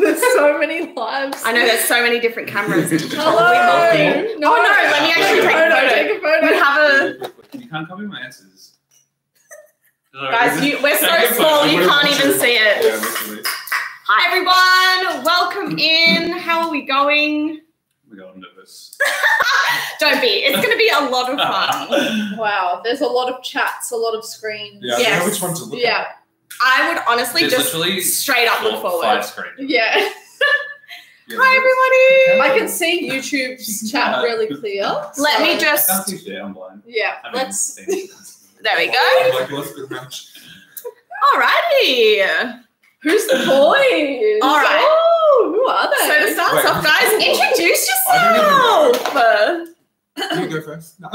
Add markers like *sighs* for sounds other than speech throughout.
There's so many lives. I know there's so many different cameras. *laughs* Hello. Oh, no, let me actually take a photo. Take a photo. We have a You can't copy my answers. guys. You, we're so Take small, you can't even see it. literally. Hi everyone, welcome in. How are we going? My god, I'm nervous. *laughs* Don't be. It's going to be a lot of fun. *laughs* Wow, there's a lot of chats, a lot of screens. Yeah, I don't Yes. know which one to look Yeah. at. I would honestly There's just literally straight up look forward. Five screens. Yeah. *laughs* Yeah, Hi everybody. I can see YouTube's *laughs* chat really clear. Let me so- I just. can't see shit. I'm blind. Yeah. I mean, Let's. things. There we go. Oh, like, let's go match. Alrighty. Who's the boys? All right. Oh, who are they? So they? to start Wait, off, guys, who's- *laughs* introduce I yourself. You go first. No.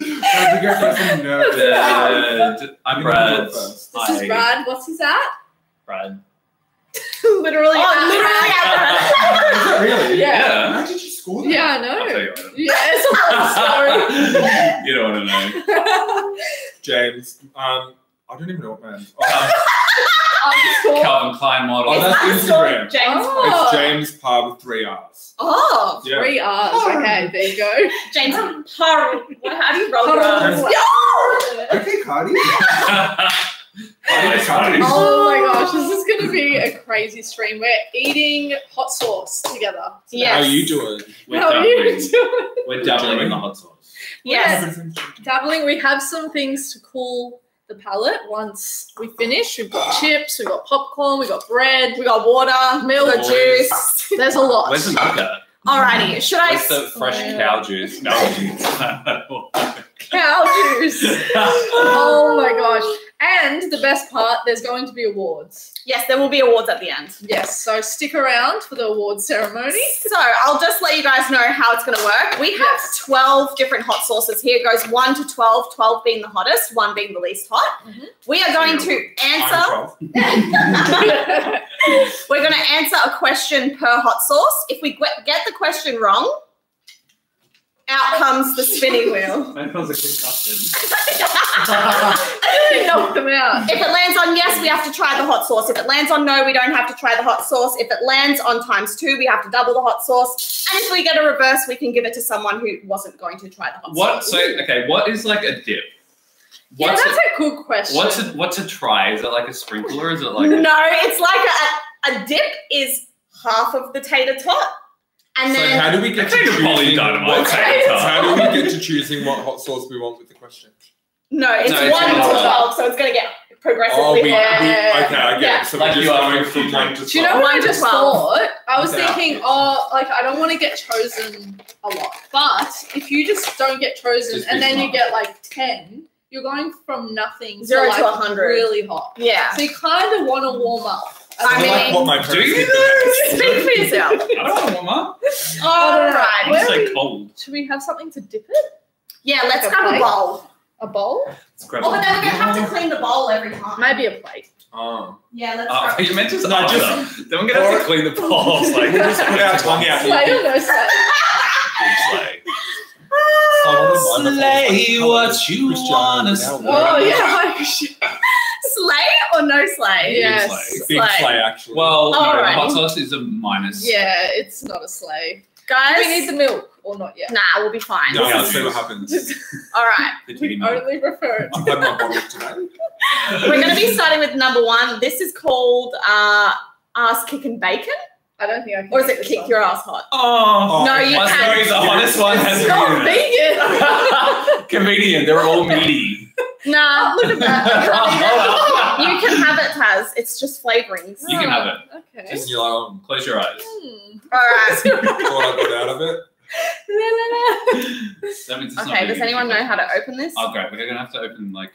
No, you go first. I'm nervous. Brad. I'm You Brad. this is Brad. What's his at? Brad. *laughs* literally. Oh, literally. *laughs* Is that really? Yeah. How did you score that? Yeah, I I'll tell know. you what. Yeah, it's a long story. *laughs* you don't want to know. James. Um, I don't even know what man. Um, Underscore. Calvin Klein model. Oh, that's Instagram. James. Oh. It's James Parr with three R's. Oh, Yeah. Three R's. Oh. Okay, there you go. James Parr. What? How do you roll your James- R's? Yo! Okay, *laughs* Cardi. Oh my gosh, this is going to be a crazy stream. We're eating hot sauce together. Yes. How are you doing? We're How are you doing? We're doubling in the hot sauce. Yes. Dabbling, we have some things to cool the palate once we finish. We've got chips, we've got popcorn, we've got bread, we've got water, Milk. got juice. there's a lot. Where's the? Alrighty, should I? Where's the fresh Yeah. cow juice? No. *laughs* Cow juice. *laughs* oh my gosh. And the best part, there's going to be awards. Yes, there will be awards at the end. Yes, so stick around for the award ceremony. So I'll just let you guys know how it's going to work. We have Yes. 12 different hot sauces here. It goes 1 to 12, 12 being the hottest, 1 being the least hot. Mhm. We are going to answer. *laughs* We're going to answer a question per hot sauce. If we get the question wrong, out comes the spinning wheel. That was a concussion. I really knocked them out. If it lands on yes, we have to try the hot sauce. If it lands on no, we don't have to try the hot sauce. If it lands on times two, we have to double the hot sauce. And if we get a reverse, we can give it to someone who wasn't going to try the hot What? sauce. So okay, what is like a dip? Yeah, What's that's a, a good question. what's a what's a try? Is it like a sprinkle or is it like? no, it's like a, a dip is half of the tater tot. And So then how do we get to choosing what- tater tot. How do we get to choosing what hot sauce we want with the question? no, it's No, it's one to not. twelve, so it's gonna get progressively Oh, we, we okay, hotter. I get Yeah. it. So Like we're you just are going with from food one drink. to Do you know what I just 12. thought? I was Okay. thinking, oh, like I don't want to get chosen a lot, but if you just don't get chosen Just and be then you smart. get like ten, you're going from nothing Zero to, to like 100. really hot. Yeah. So you kind of want to warm up. I I mean- like what my Do parents you did though? the Speak for yourself. I don't want to warm up. Alright. Where It's are we- like cold. Should we have something to dip it? Yeah, let's Like a grab a plate? bowl. A bowl? Let's grab Oh, uh, but a- oh, then we're gonna have to clean the bowl every time. Maybe a plate. Oh. Yeah, let's Oh, grab you meant to No, no, just- just then we're gonna have to clean the balls. Like We'll just put our tongue out. Slay or no slay? Slay. Oh, Slay what you wanna Ronaldo. Oh yeah. slay *laughs* or no slay? Yes. slay. Big Slay. actually. Well, no, Alrighty. hot sauce is a minus. Yeah, it's not a slay. Do Guys, we need the milk or not yet? nah, we'll be fine. no, Yeah. let's see what happens. *laughs* All right, we only refer. I've had my bottle today. We're gonna be starting with number one. This is called uh, ass kicking bacon, I don't think I can. or is it kick one. your ass hot? Oh, No, you my can't. story is the hottest one has It's not vegan. *laughs* Comedian, they're all meaty. Nah, Look at that. you can have it, Taz. It's just flavorings. You can have it. Okay. Just you're like, oh, Close your eyes. Hmm. All right. thought I got out of it. Means it's not Okay. Does anyone know how to open this? Oh, great. We're gonna have to open like.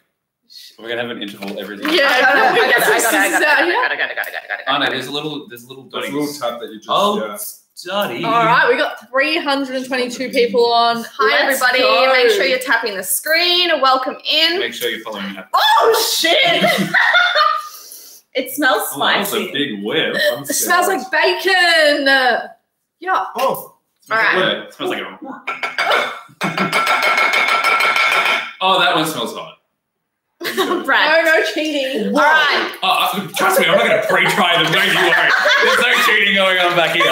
We're gonna have an interval every. Yeah, I got it. I got it. I got it. I got it. I This is got it. I out got it. here. I got it. I got it. I got it. I got it. Oh no, there's a little, there's a little There's a dotties. little tab that you just. Oh, yeah. Dotty. All right, we got 322 people on. Hi, Let's everybody. go. Make sure you're tapping the screen. Welcome in. Make sure you're following that. Oh shit! *laughs* it smells Oh, that was a spicy. big whip. I'm It smells like bacon. Yeah. Oh, Smells Alright. like what? It smells like a. *laughs* Oh, that one smells hot. *laughs* Brad. No, no cheating. All right. Oh, uh, trust me, I'm not going to pre-try them. Don't you worry. There's no cheating going on back here.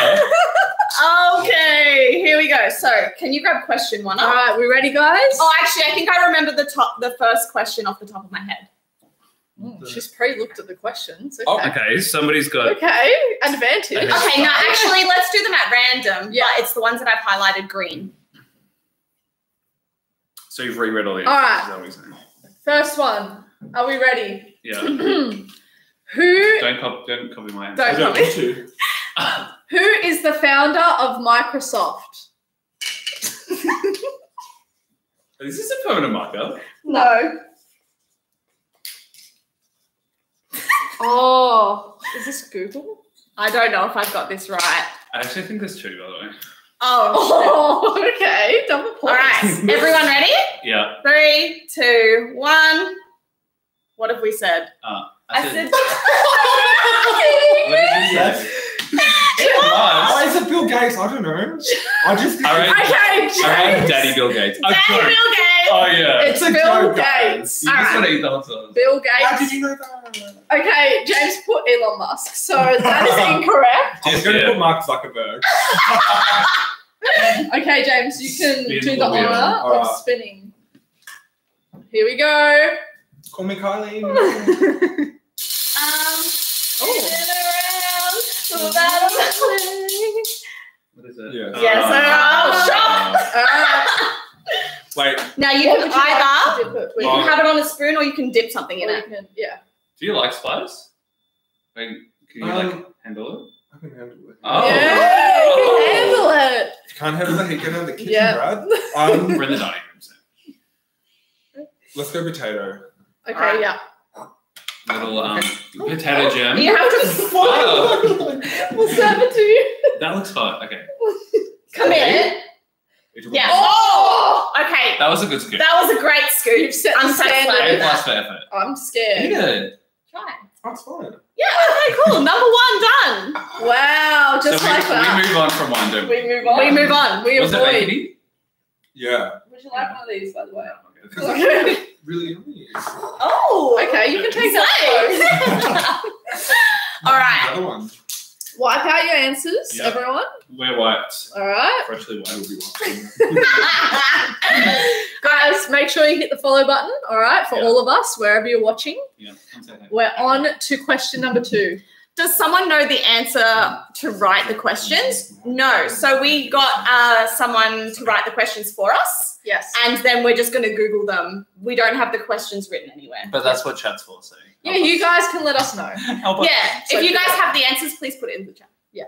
Okay, here we go. So, can you grab question one All up? right, we ready, guys? Oh, actually, I think I remember the top, the first question off the top of my head. Mm, she's pre-looked at the questions. Okay. Oh, Okay, somebody's got. Okay, advantage. Okay. Okay, no, actually, let's do them at random. Yeah. but it's the ones that I've highlighted green. So you've reread all the All right. answers, is that what you're saying? First one. Are we ready? Yeah. *clears throat* Who Don't, cop- don't copy my answer. Don't I don't copy. *laughs* want to. who is the founder of Microsoft? *laughs* Is this a permanent marker? No. *laughs* Oh, is this Google? I don't know if I've got this right. I actually think there's two, by the way. Oh, Oh, *laughs* okay. Double shit. points. All right, everyone ready? Yeah. Three, two, one. What have we said? Uh, I said. What did you say? It was. Why is it Bill Gates? I don't know. I just. All right. Okay, James. I read Daddy Bill Gates. Oh, Daddy sorry. Bill Gates. Oh, yeah. It's It's a Bill joke, guys. Gates. You just Alright. got to eat the hot sauce. Bill How did you know that? Okay, James put Elon Musk, so that is *laughs* incorrect. I was going to Yeah. put Mark Zuckerberg. *laughs* Okay, James, you can Spin do the the wheel. honor of Alright. spinning. Here we go. Call me Kylie. *laughs* Um, Oh. Spin around the. What is it? Yeah. Yes, Uh, sir. Oh, Alright. Wait, Now you What can would you like either it you can have it on a spoon or you can dip something in Or it. can- yeah. Do you like spice? Like, can you like Um, handle it? I can handle it. Oh. Yeah, you can handle it. You can't handle the heat, get out of the kitchen, Yeah. Brad. *laughs* Um, We're in the dining room. So. let's go potato. Okay, yeah. Little um, potato jam. You have to Oh, We'll serve it to you. that looks hot. Okay. commit. Yeah. Oh! Okay, That was a good scoop. that was a great scoop. You've set I'm standard. A plus for effort. I'm scared. Good. Try. That's fine. Yeah, okay, cool. Number one done. Wow, just so we, like that. we move on from one, don't we? We move on. We move on. We Was avoid. Akity? Yeah. Would you like one of these, by the way? Because Okay. it's really yummy. Oh. Okay, you can take that. Nice. *laughs* All right. Another one. Wipe out your answers, Yeah. everyone. We're wiped. All right. Freshly I will be watching. Guys, make sure you hit the follow button, all right, for Yeah. all of us, wherever you're watching. Yeah. We're on to question number two. Does someone know the answer to write the questions? No. So we got uh, someone to write the questions for us, Yes. and then we're just going to Google them. We don't have the questions written anywhere. But that's what chat's for, so. Yeah, you guys can let us know. *laughs* Help us. Yeah. So if you guys have the answers, please put it in the chat. Yeah.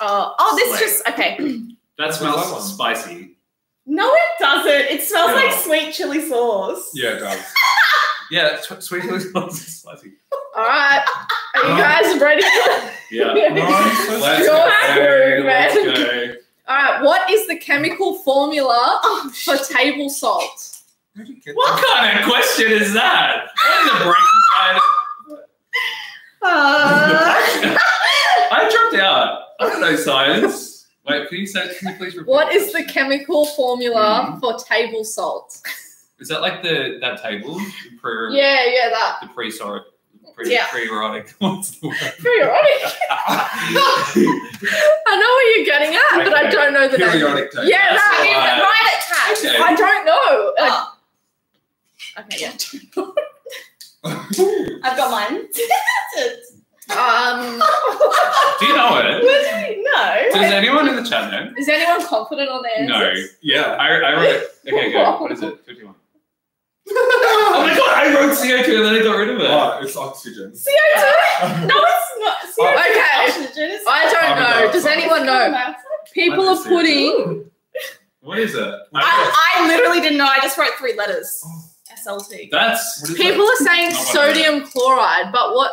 Uh, oh, this Sweet. just okay. *clears throat* *clears throat* That that smells one? spicy. No, it doesn't. It smells like sweet chili sauce. Yeah, it does. *laughs* Yeah, tw- sweet chili sauce is spicy. All right. Are you guys ready? Yeah. No, I'm Let's You're go. Let's go. All right. What is the chemical formula Oh, for table salt? Where did What kind of question is that? What is a breaking? Uh, *laughs* I dropped out. I don't know science. Wait, can you say? Can you please repeat? What is the chemical formula Mhm. for table salt? Is that like the that table? Pre, Yeah, yeah, that. The pre-sorry. Pre, Yeah. Pre-erotic. What's the word? Periodic. I know what you're getting at, but I don't know the name. Periodic table. Yeah, That's that. why. Write it, Kat. Okay. I don't know. Like, Oh. Okay, yeah. *laughs* I've got mine. *laughs* um, Do you know it? no. Does anyone in the chat know? is anyone confident on their No. Yeah. I, I wrote. Okay, go. What is it? Fifty-one. Oh my god! I wrote CO two and then I got rid of it. Oh, it's oxygen. CO2? *laughs* No, it's not. CO2 Okay. Oxygen is I don't know. Does dioxide. anyone know? People are putting. What is it? I, I literally didn't know. I just wrote three letters. Oh. SLT. That's What is People are saying Not sodium chloride, but what?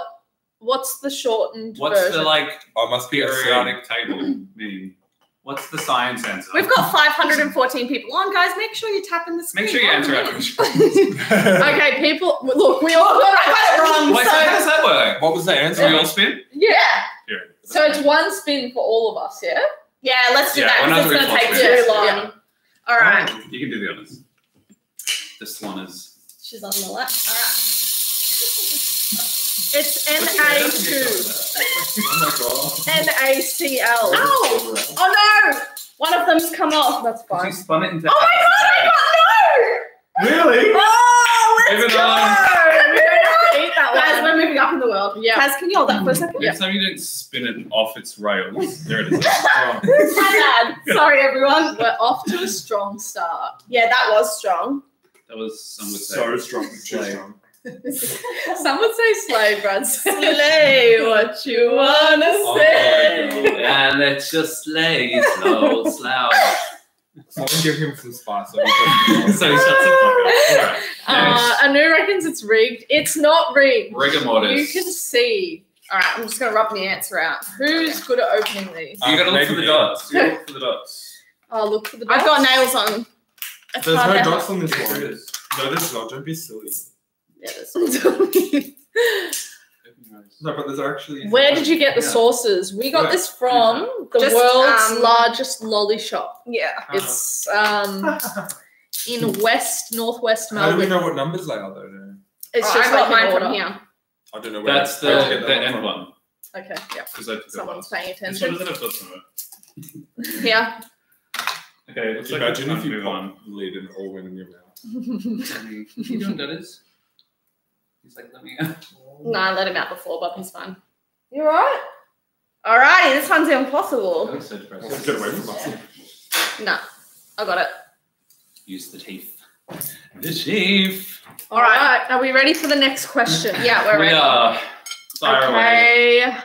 What's the shortened what's version? the like Oh, it must be a C. periodic table mean? What's the science answer? We've got 514 people on, guys. Make sure you tap in the screen. Make sure you One answer our minute. *laughs* okay, people. Look, we all got it wrong. Wait, so how does that work? What was the Do answer? we all spin? Yeah. Here. So it's one spin for all of us. Yeah. yeah, let's do Yeah, that we're not because it's going to take too long. Yeah. All right. You can do the honors. one is. She's on the left. All right. It's NA2. Oh my god. NaCl. Ow! Oh no! One of them's come off. That's You fine. spun it into. Oh my god, I Really? got no! Oh, let's Moving go! on. We don't have to eat that Guys, one. we're moving up in the world. Yeah. Kaz, can you hold that for a second? Next time you don't spin it off its rails. There it is. *laughs* Oh. My bad. Sorry, everyone. We're off to a strong start. Yeah, that was strong. That was some would say. So strong. Too strong. *laughs* Some would say slay, Brad. Slay what you wanna Oh say. my God. And let's just slay slow, *laughs* slow. Someone give him some spice. So he can- *laughs* so he shuts the fuck up. Uh, Anu reckons it's rigged. It's not rigged. Rigor mortis. You can see All right, I'm just gonna rub my answer out. who's good at opening these. You gotta look for the dots. You gotta look for the dots. Oh, look for the dots. I've got nails on. It's There's hard no to- dots on this There it one. is. No, there's not. Don't be silly. Yeah, there's some. Open your eyes. No, but there's actually. Where did you get the Yeah. sauces? We got Yeah. this from the Just, world's um, largest lolly shop. Yeah. It's um *laughs* in west northwest Melbourne. How do we know what numbers they are though? No? It's Oh, just I got like mine order. from here. I don't know where. That's the, where'd you the end from? one. Okay, yeah. Because I took it Someone's last. paying This one attention. is in a. *laughs* Yeah. Okay, looks like Imagine it's if you move pop on. the and it all went in your mouth. *laughs* What are you doing, Dennis? He's like, let me. No, *laughs* I let him out before, but he's fine. You right? Alrighty, this one's impossible. That was so depressing. Let's get away from us. No, I got it. Use the teeth. The teeth. All right. Are we ready for the next question? Yeah, we're we ready. are. Fire away.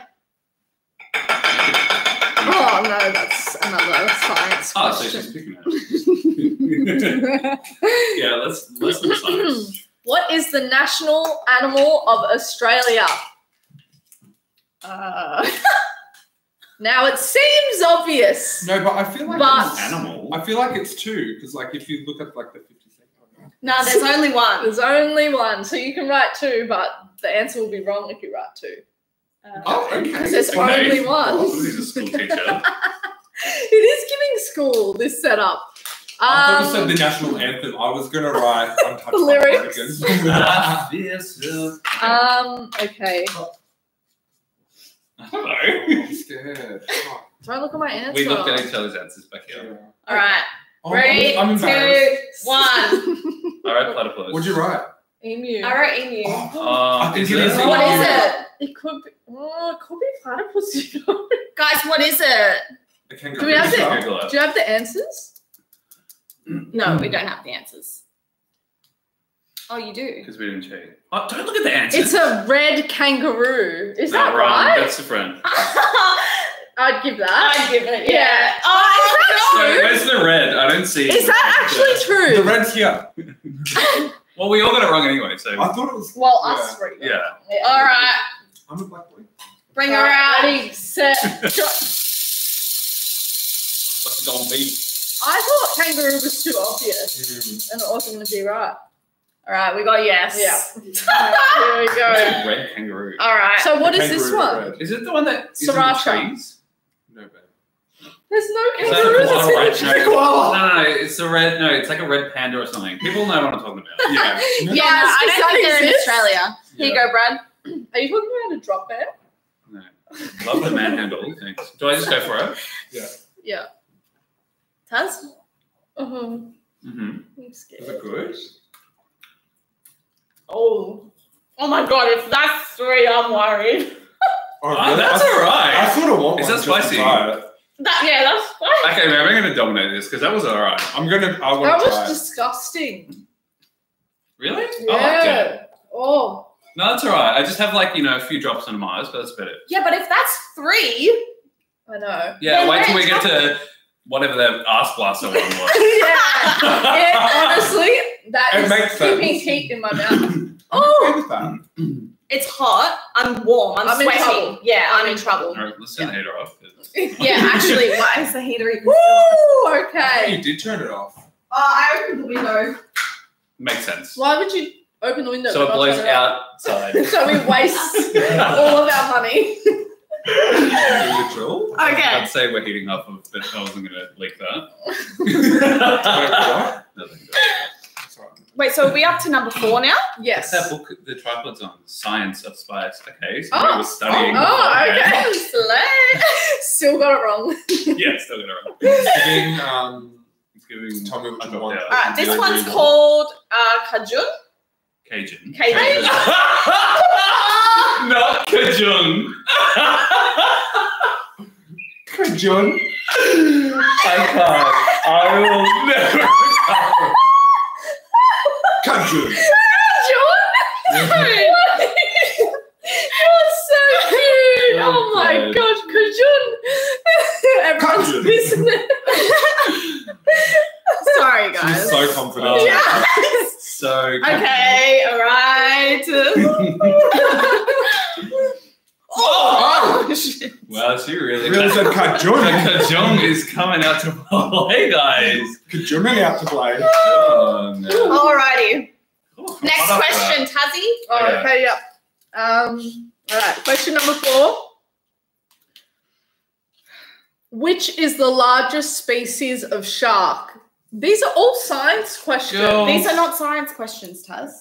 Oh no, that's another science Oh, so question. she's picking it. *laughs* yeah, let's let's do science. *laughs* what is the national animal of Australia? Uh, *laughs* Now it seems obvious. No, but I feel like But- it's, Animal. I feel like it's two because like if you look at like the fifty second. *laughs* no, there's only one. There's only one, so you can write two, but the answer will be wrong if you write two. Uh, Oh, okay. *laughs* Because there's Okay. only one. He's a school teacher. it is giving school this setup. I thought you said Um, the national anthem. I was gonna write *laughs* untouched The lyrics. *laughs* This is- um, okay. *laughs* Hello. I'm scared. Don't look at my answer. We looked at each other's answers back here. Yeah. All right. Oh, Three, I'm, I'm embarrassed. two, one. All right, platypus. What'd you write? Emu. I wrote emu. Oh, I think is it it? is. What is it? It could be. Oh, it could be platypus. you know. Guys, what is it? A kangaroo. Do we have Just to- Google. Do you have the answers? No, we mm. don't have the answers. Oh, you do. Because we didn't cheat. Oh, don't look at the answers. It's a red kangaroo. Is that Not wrong. right? That's different. *laughs* I'd give that. I'd give it. Yeah. Yeah. Oh, oh So, no. where's the red? I don't see. Is that actually true? The true? red's here. *laughs* Well, we all got it wrong anyway. So I thought it was. Well, yeah. us three. yeah. All right. I'm a black boy. Bring her Alright, out. Ready, set, go. What's it gonna be? I thought kangaroo was too obvious, mm. and it wasn't going to be right. All right, we got yes. Yeah. *laughs* Alright, here we go. Red kangaroo. All right. So what The is this one? red. Is it the one that is in the Sriracha. trees? No, babe. There's no Is that a in right? the No. tree. No, no, no, it's a red. No, it's like a red panda or something. People know what I'm talking about. *laughs* Yeah. *laughs* Yeah, Yes, no, I does don't think they're in exist? Australia. Here you go, Brad. Are you talking about a drop bear? No. Love the manhandle. Thanks. Do I just go for it? Yeah. Yeah. Taz? Uh-huh. Mm-hmm. I'm scared. Is it good? Oh. Oh my god, if that's three, I'm worried. *laughs* Oh, Oh, that's all right. I right. sort of want Is one that spicy? That yeah, that's fine. Okay, man, we're gonna dominate this because that was all right. I'm gonna. I That want to was it. disgusting. Really? Yeah. I liked it. Oh. No, that's all right. I just have like you know a few drops under my eyes, but that's about it. Yeah, but if that's three, I know. Yeah, Then wait till we get to whatever the ass blaster one was. *laughs* yeah. It, honestly, that It is makes keeping heat in my mouth. *laughs* Oh, *clears throat* it's hot. I'm warm. I'm, I'm sweating. trouble. Yeah, I'm, I'm in in trouble. All right, let's turn the heater off. *laughs* Yeah, actually, why is the heater even? Woo! Okay. Oh, you did turn it off. Oh, I opened the window. Makes sense. Why would you open the window? So it blows turn it on? outside. so we waste all of our money. Literal. Okay. I'd say we're heating up, but I wasn't gonna leak that. Wait, *laughs* what? Nothing. Sorry. Wait, so are we up to number four now? Yes. That book, the tripods on Science of Spice. Okay, so Oh. we were studying. Oh, before, okay. *laughs* Slay. *laughs* Still got it wrong. yeah, still got it wrong. Giving, um, It's giving Tell me which I one. Alright, this one's called uh, Kajun. Cajun. Cajun. Not Kajun. Kajun. I can't. I will never. Kajun. John! *laughs* You're so cute! Oh my Okay. gosh, Kajun! Everyone's Kajun. missing it. Sorry, guys. She's so confident. Oh. Yeah. So. Okay, all right. *laughs* oh, shit. Well, she really. Really said The Kajun. Cajun is coming out to *laughs* play, guys. Kajun out to play. Oh, no. Alrighty. Cool. Next What up, question, Tazzy. Oh, Okay. okay, yeah. Um, all right, question number four. Which is the largest species of shark? These are all science questions. Girl. These are not science questions, Taz.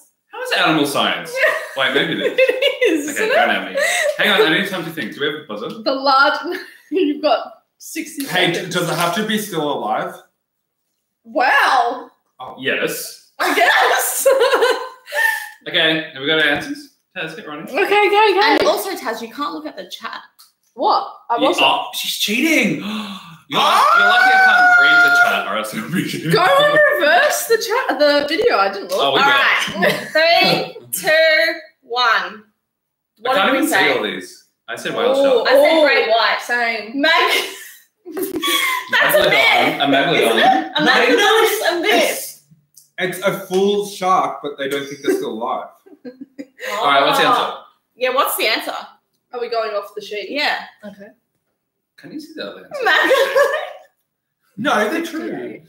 How is animal science? *laughs* Wait, maybe this. it is, Okay, isn't don't at me. Hang on, I need time to think. Do we have a buzzer? The large. *laughs* You've got 60 Hey, seconds. does it have to be still alive? Wow. Oh, yes. I guess. *laughs* Okay, have we got our answers? Taz, get running. okay, okay, okay. And also, Taz, you can't look at the chat. what? I Yeah, wasn't. oh, she's cheating. *gasps* *gasps* *gasps* You're, you're lucky I can't read the chat, or else it'll be. Go and reverse the chat, the video. I didn't look. Oh, we All got. right. *laughs* Three, two, one. I can't did we even see all these. I said whale Oh, shark. I said oh, great white. Same. Meg. *laughs* That's a myth. A megalodon. A *laughs* megalodon. A myth. It's a full shark, but they don't think they're still alive. All right, what's the answer? Yeah, what's the answer? Are we going off the sheet? Yeah. Okay. Can you see the other answer? *laughs* Megalodon. No, they're true.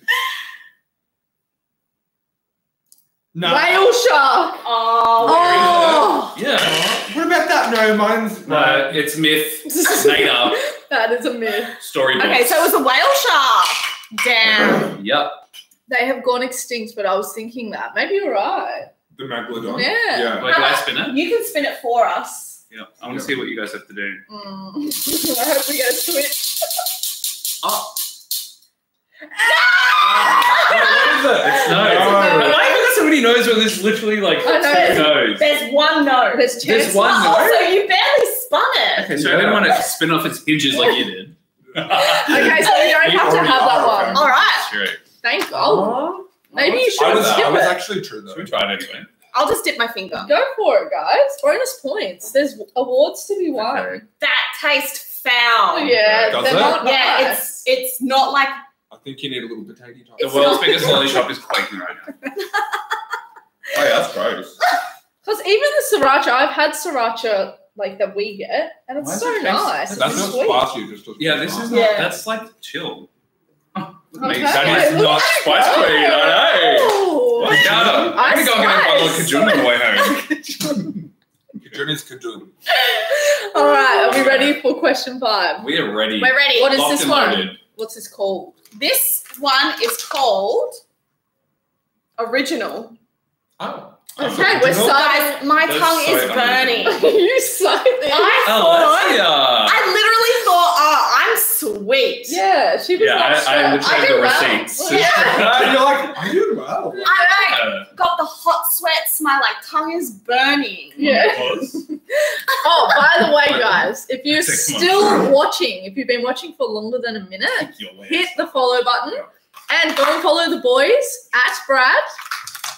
No. Whale shark. Oh. Oh, Yeah. *laughs* What about that? No, mine's. No, it's myth. Made up. *laughs* that is a myth. Story. Okay, so it was a whale shark. Damn. *clears throat* Yep. They have gone extinct, but I was thinking that. Maybe you're right. The megalodon. Yeah. Yeah. Wait, do I spin it? You can spin it for us. Yeah. I want to see what you guys have to do. Mm. *laughs* I hope we get a switch. Oh. What is it? It's no. It's a Why no. have you got so many no's when there's literally like I know. two no's? There's one no. There's two. There's one no? Also, you barely spun it. Okay, so I didn't want to spin off its hinges like you did. *laughs* Okay, so you don't You have to have that one. okay. All right. True. Thank you. Oh, maybe you I should was, skip I was actually true though. Should we try it anyway? I'll just dip my finger. Go for it, guys. Bonus points. There's awards to be won. Okay. That tastes foul. Oh, yeah, Does it? not Yeah, nice. it's it's not like I think you need a little potato top. The world's not- biggest lolly shop is quaking right now. *laughs* Oh, yeah, that's gross. Because even the sriracha, I've had sriracha like that we get, and it's Why so it nice. That's it's not sweet. spicy, just Yeah, this is not. Yeah. That's like chill. Oh, look. Okay. That is Look not at spice that. queen. I know. *laughs* Oh. Ooh. Look at. I'm gonna go and get a bottle of Ice Kajun on the way home. Kajun is Kajun. All right, are we ready for question five? We are ready. we're ready. What is Locked this one? loaded. What's this called? This one is called original. Oh. Okay, we're original? starting. Guys, my That's tongue so is burning. *laughs* you suck this. I Oh, thought Alessia. I literally thought, oh, I'm sweet. Yeah, she was Yeah, not I- I sure. literally have the well. receipts. *laughs* Yeah. *laughs* You're like, I did well. I Uh, like, got the hot sweats. My like tongue is burning. Yeah. *laughs* Oh, by the way, guys, if you're still watching, if you've been watching for longer than a minute, hit the follow button Yeah. and go and follow the boys at Brad,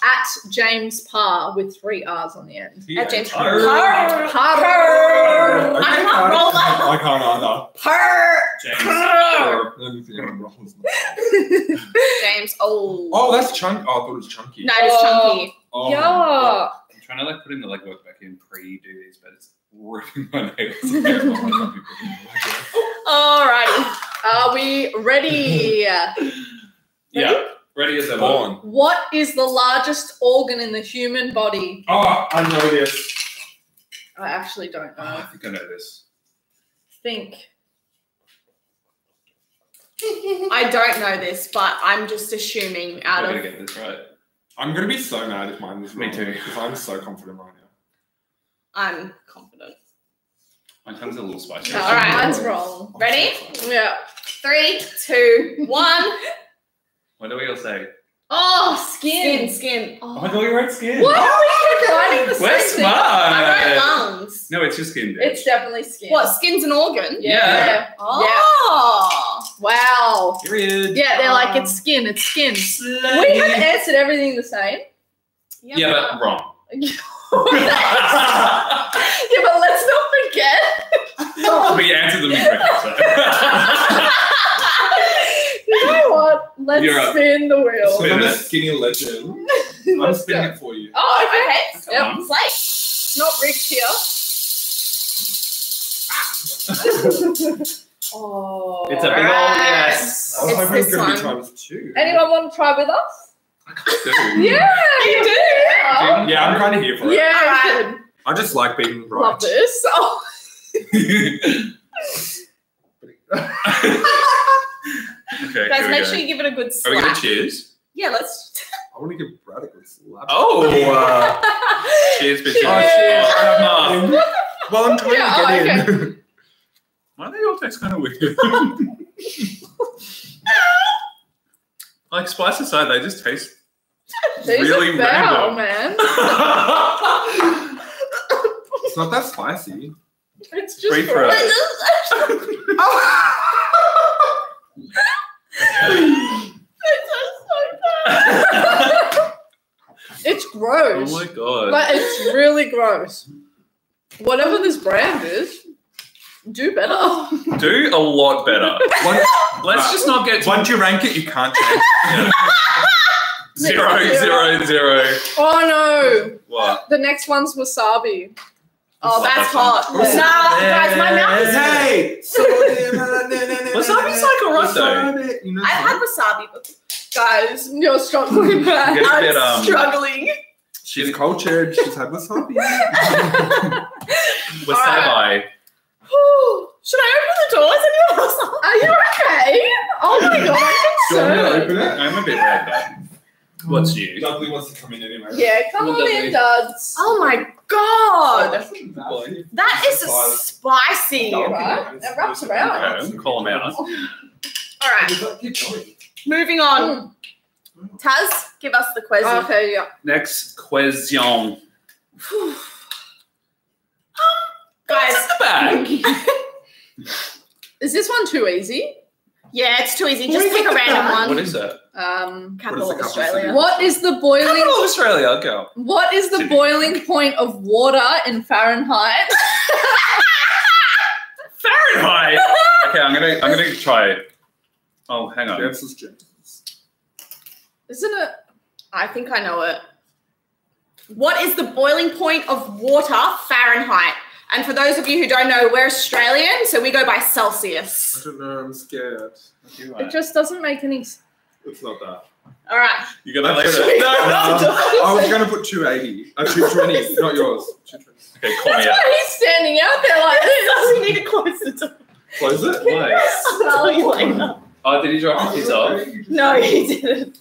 at James Parr with three R's on the end. At James Purr. Purr. Parr. Purr. I I can't can't roll that. I can't either. Purr. James. Purr. Let me think how to. James. Oh. Oh, that's chunky. Oh, I thought it was chunky. No, it's Oh. chunky. Oh, oh. yeah. I'm trying to like put in the legwork back in pre do these, but it's ripping my nails. Alrighty. Are we ready? *laughs* yeah, ready as ever. Born. what is the largest organ in the human body? Oh, I know this. I actually don't Oh, know. Ah, I think I know this. Think. I don't know this, but I'm just assuming out I gotta of get this right. I'm gonna be so mad if mine is Me wrong, too. Because I'm so confident right now. I'm confident. My tongue's a little spicy. No, All right. mine's wrong. Ready? Yeah. Three, two, one. *laughs* What do we all say? Oh, Skin, skin. skin. Oh my god, you wrote skin. What? We're writing the We're same thing. I smart. wrote lungs. No, it's just skin. It's definitely skin. What? Skin's an organ. Yeah. Oh. Wow. Period. Yeah, they're like Um, it's skin. It's skin. We have answered everything the same. Yeah, but wrong. *laughs* yeah, but let's not forget. *laughs* but you answered them incorrectly. So. You know what? Let's You're up. spin the wheel. So I'm a it. skinny legend. *laughs* I'm Let's spinning go. it for you. Oh, okay. Yep. Um, Slate. It's not rigged here. *laughs* oh. It's a big old yes. I was It's hoping this gonna be one. times two. Anyone want to try with us? I can't do. *laughs* Yeah, You do? Yeah, Yeah, I'm kind of here for it. yeah Alright. good. I just like being right. Love this. Oh, okay, Guys, make go. sure you give it a good Are we gonna cheers? Yeah, let's. I want to give Brad a good slap. Oh, *laughs* uh, cheers, bitches. Cheers. Oh, cheers. I have Oh. Well, I'm trying Yeah, to get in. *laughs* Why do they all taste kind of weird? *laughs* like spice aside, they just taste. these Really are foul, random. man. It's not that spicy. It's just Free for gross. It's gross. oh my god. Like it's really gross. Whatever this brand is, do better. Do a lot better. Once, Let's just not get to once you rank it, you can't change. *laughs* zero, zero, zero. Oh no! What? The next one's wasabi. Oh, that's That's hot. fine. Nah, guys, my mouth is. hey! Wasabi's like alright though. though. You know, I've had wasabi, but guys, You're struggling back. Get a I'm bit, um, struggling. she's cultured. She's had wasabi. *laughs* *laughs* Wasabi. Should I open the door? Is anyone else? Are you okay? Oh my god, I'm Do you want me to open it? I'm a bit red though. What's new? Dudley wants to come in anyway. Yeah, come Well, on then in, duds. Oh my god, Boy. that is spicy. All Alright, it wraps around. Okay, call them out. right, Keep going. moving on. Taz, give us the quiz. Okay, yeah. Next question. *sighs* um, Guys, What's in the bag? *laughs* *laughs* Is this one too easy? Yeah, it's too easy. Just pick a random one. What is it? Um, Capital of is the capital Australia. what is the boiling? Capital of Australia, go. What is the Sydney. boiling point of water in Fahrenheit? Fahrenheit. okay, I'm gonna I'm gonna try it. Oh, hang on. Chances, chances. Isn't it? I think I know it. What is the boiling point of water Fahrenheit? And for those of you who don't know, we're Australian, so we go by Celsius. I don't know. I'm scared. It just doesn't make any. s- It's not that. All right. You're gonna I leave it? it- No, Uh, *laughs* I was gonna put 280. Uh, 220, not yours. 220. Okay, call me That's out. he's standing out there like this. *laughs* we need to close the door. Close it. Why? I'll tell you later. Oh, did he drop his off? No, he didn't.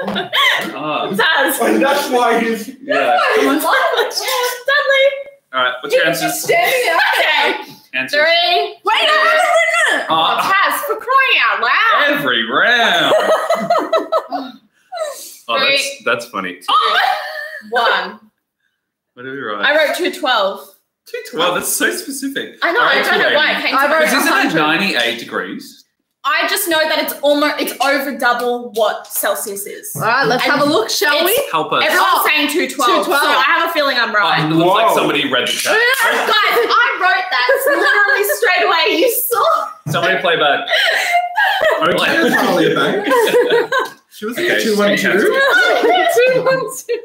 Ah, Taz. And that's why he's. yeah. Dudley. All right, what's your He's just answers? standing out there. *laughs* Okay. Answers. Three. Wait, I haven't written it. Oh, Ah, Taz, for crying out loud. every round. *laughs* Oh, that's Three. that's funny. *laughs* One. What did we write? I wrote 212. Two twelve. That's so specific. I know, All I don't know why it came to I wrote isn't mind. it ninety-eight degrees? I just know that it's almost it's over double what Celsius is. All right, let's And have a look, shall we? Help us. Everyone's Oh, saying 212, 212. so I have a feeling I'm Oh, right. it looks like somebody read the chat. *laughs* Guys, I wrote that literally straight away. You saw. Somebody play back. Okay, Talia Bank. *laughs* She was Okay, okay, 212. Two, one, two.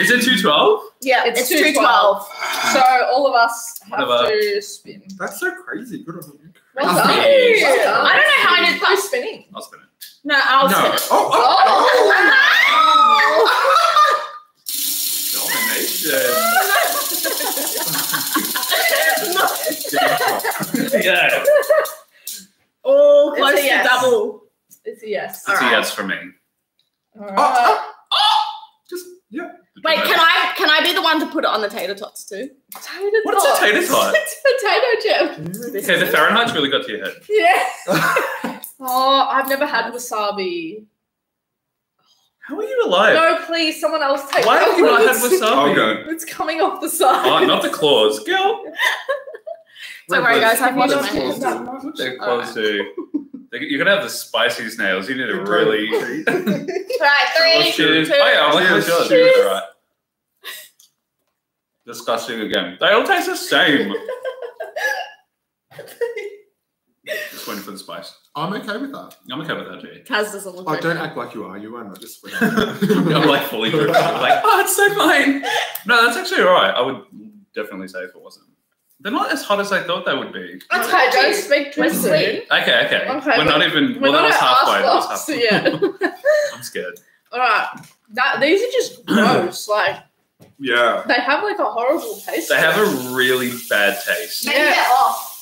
Is it two twelve? Yeah, It's it's, 212. So all of us have Whatever. to spin. That's so crazy. Good on you. Well done. me. Well done. I don't know how I did Who's spinning? I'll spin it. No, I'll no. spin it. Oh, oh. oh. oh. Domination. yeah. *laughs* Oh, It's close a to yes. double. It's a yes. It's All a right. yes for me. All Oh, right. oh, just yeah. Wait, can I can I be the one to put it on the tater tots too? Potato What's tots. a tater tot? *laughs* it's potato chip. Okay, the Fahrenheit's really got to your head. Yeah. *laughs* Oh, I've never had wasabi. How are you alive? No, please, someone else take Why have you not had wasabi? I'll. It's coming off the side. Oh, not the claws. Girl. *laughs* Don't worry, guys. I've Have washed my hands. that much? Their claws do. They- You're gonna have the spiciest nails. You need to really. Right, three, *laughs* Cheers. two. Oh yeah, I like Cheers. the. Cheers. All right. Disgusting again. They all taste the same. Just waiting for the spice. I'm okay with that. I'm okay with that too. Taz doesn't look Oh, very don't good. act like you are. You are not just. *laughs* I'm like fully dripped. I'm like, oh, it's so fine. No, that's actually all right. I would definitely say if it wasn't. They're not as hot as I thought they would be. I Okay, told don't speak too We're soon. Okay, okay. Okay, We're not even. We're well, not that was halfway. That was halfway. box yet. I'm scared. All right, that these are just *clears throat* gross. Like yeah. they have like a horrible taste. They have a really bad taste. Maybe Yeah. they're off.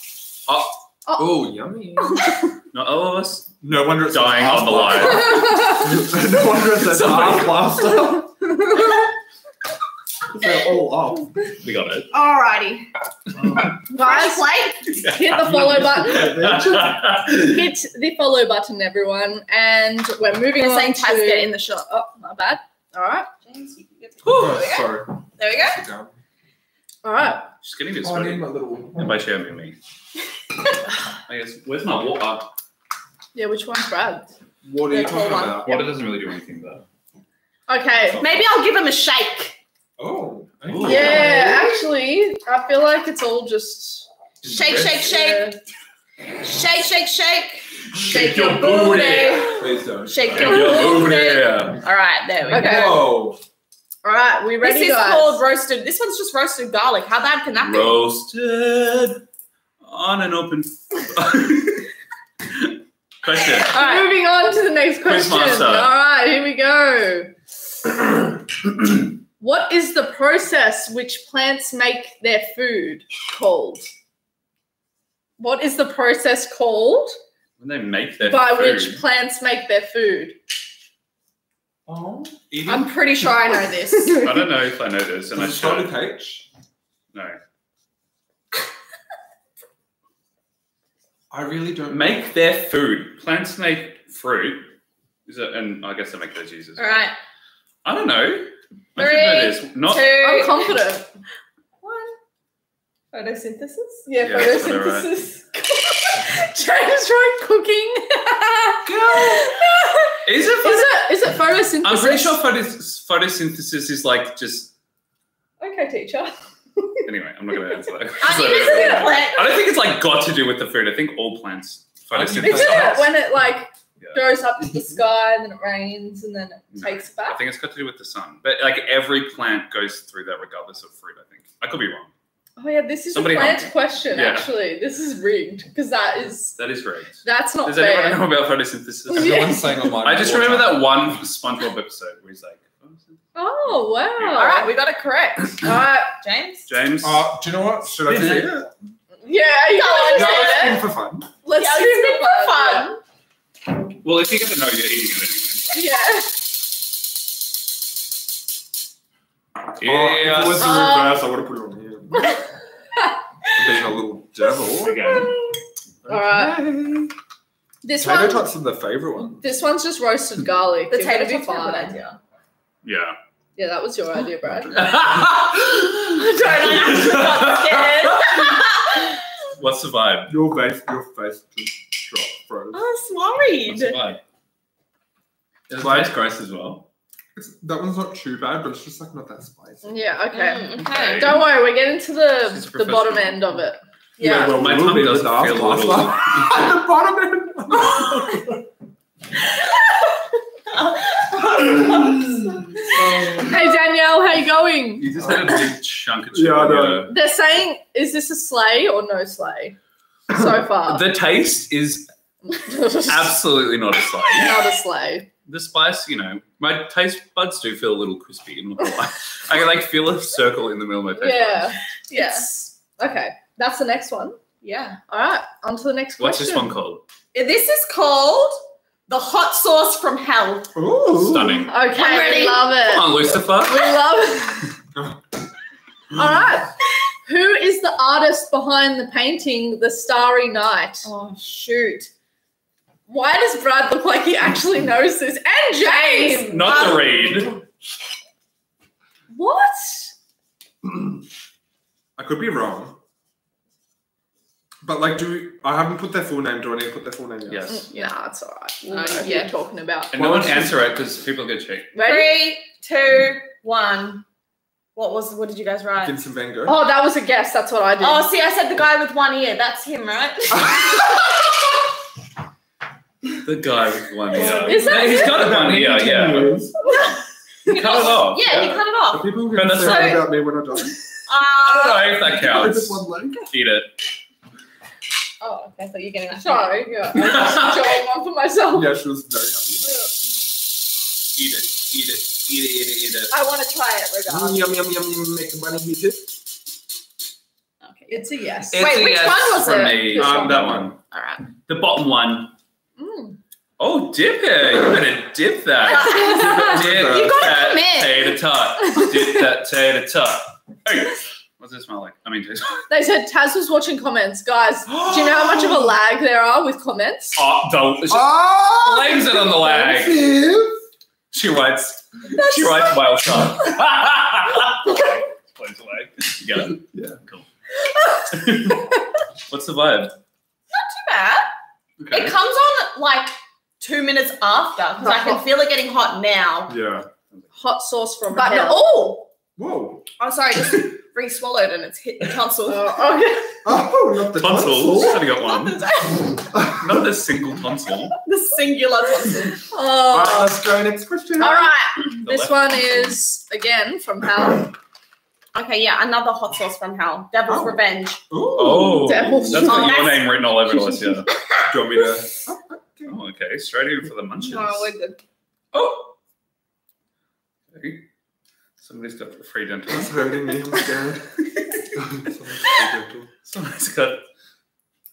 Oh, oh. yummy. *laughs* Not all of us No wonder it's dying on the line. *laughs* no wonder it says Somebody- half blaster. *laughs* They're all off. We got it. Alrighty. Fresh Guys, plate. hit the follow button. *laughs* Hit the follow button, everyone, and we're moving They're on saying to. Get in the shot. Oh, my bad. All right, James, you get to- Oh, There we go. sorry. There we go. All right. She's getting a bit Oh, I sweaty. need my little. And by sharing me. *laughs* I guess. Where's my water? Yeah, which one's Brad? What are you talking about? Water doesn't really do anything though. Okay. Maybe I'll give him a shake. Oh. Ooh. Yeah, actually, I feel like it's all just. Shake, shake, shake. Yeah. Shake, shake, shake. Shake your booty. Please don't. Shake Shake your your booty. booty. All right, there we Okay. go. Whoa. All right, we ready, this is guys? called roasted. This one's just roasted garlic. How bad can that be? Roasted on an open. *laughs* Question. All right. Moving on to the next question. All right, here we go. *clears throat* *clears throat* what is the process which plants make their food called? What is the process called when they make their by food. which plants make their food? Um, oh. Eating? I'm pretty sure I know this. *laughs* I don't know if I know this, and I Does it start should. with H? No. I really don't. Make their food. Plants make fruit. Is it? And I guess they make veggies as All well. right. I don't know. I Three, should know this. Not. I'm confident. One. Photosynthesis. Yeah, Yeah, that's what I photosynthesis. *laughs* James tried cooking. Is it? Is it? Is it photosynthesis? I'm pretty sure photos- photosynthesis is like just. Okay, teacher. Anyway, I'm not going to answer that. Aren't you busy with a plant? I don't think it's like got to do with the food. I think all plants photosynthesis. Isn't it when it like Yeah. Goes up to the sky and then it rains and then it No. takes it I think it's got to do with the sun. But like every plant goes through that regardless of fruit, I think. I could be wrong. Oh yeah, this is Somebody a plant help question. Yeah. Actually, this is rigged because that is That is right. that's not Does fair. anyone know about photosynthesis? Yeah. Everyone's saying online. I just remember that one SpongeBob episode where he's like, Oh wow! All right, we got it correct. *clears throat* All right. James. James. Uh, do you know what? Should I Spin say it. it? Yeah, you Go No, it. for fun. Let's Yeah, do Well, if you get to know, you're eating it anyway. Yeah. Oh, if anyway. it was the Um, reverse, I would have put it on here. *laughs* Being a little devil. Again. All right. This Tater one. tots are the favourite one. This one's just roasted garlic. The You're tater tots are a good idea. Yeah. Yeah, that was your idea, Brad. *laughs* Don't I actually *laughs* got scared? What's the vibe? Your face, your face just dropped, froze. I was What's the worried. vibe? Is Vibe? gross as well? It's, that one's not too bad, but it's just like not that spicy. Yeah. Okay. Mm, okay. Don't worry, we're getting to the the bottom end of it. Yeah. well, My we'll tongue be doesn't with the feel a after- little- At the bottom end. *laughs* *laughs* Hey Danielle, how you going? You just had a big chunk of Yeah, I know. They're saying, is this a slay or no slay? So far, The taste is absolutely not a slide. *laughs* not a slay. The spice, you know, my taste buds do feel a little crispy. I'm not gonna lie. *laughs* I can like feel a circle in the middle of my taste buds. Yeah. Yeah. Okay, that's the next one. Yeah. All right, on to the next What's question. What's this one called? This is called The hot sauce from hell. Ooh. Stunning. Okay, I'm ready. we love it. Come on, Lucifer. We love it. *laughs* All right. Who is the artist behind the painting The Starry Night? Oh shoot. Why does Brad look like he actually knows this? And James! Not the um, read. What? *clears throat* I could be wrong. But like, do we, I haven't put their full name? Do I need to put their full name? yet? Yes. Nah, it's all right. We'll No, know who yeah. you're talking about. And no one answer it because people get checked. Ready? Three, two, one. What was what did you guys write? Vincent Van Gogh. Oh, that was a guess. That's what I did. Oh, see, I said the guy with one ear. That's him, right? *laughs* The guy with one ear. *laughs* Is that No, he's him? got one ear, yeah. He cut it off. Yeah, he cut it Are off. people No, going to that's say right. about me when I die? I don't Uh, know if that counts. just one leg. Eat it. Oh, okay. I thought you were getting that. Sorry. Yeah. I'm just *laughs* enjoying one for myself. Yeah, she was very happy. Eat it. Eat it. Eat it. Eat it. Eat it. I want to try it regardless. Yum yum yum yum. Make the money eat it. Okay. It's a yes. It's Wait, a which yes one was from it? Me. Um, one. that one. All right. The bottom one. Mm. Oh, dip it. You better dip that. *laughs* dip You gotta that commit. tater tot. Dip that tater tot. Hey, what's it smell like? I mean, *laughs* taste. They said Taz was watching comments. Guys, do you know how much of a *gasps* lag there are with comments? Oh, don't. She Oh, blames it on the lag. She writes. She writes whale shark. okay. Blames the lag. You get it? Yeah. Cool. *laughs* What's the vibe? Not too bad. Okay. It comes on like two minutes after because I can *laughs* feel it getting hot now. Yeah. Hot sauce from But no, hell. oh, Whoa. I'm sorry, just re-swallowed and it's hit the tonsil. Oh, oh okay. *laughs* Oh, not the Tonsils. tonsil. Should have got one. Not the *laughs* single tonsil. *laughs* the singular tonsil. Alright, Oh. let's go next question. All right. This one is again from Hal. Okay, yeah, another hot sauce from hell. Devil's Oh. Revenge. Ooh. Oh, Devil's that's got Oh, your name written all over the list, yeah. Do you want me to? Oh, okay. Oh, straight in for the munches. No, we're good. Oh. Okay. Somebody's got free dental. It's hurting me. I'm scared. Somebody's got.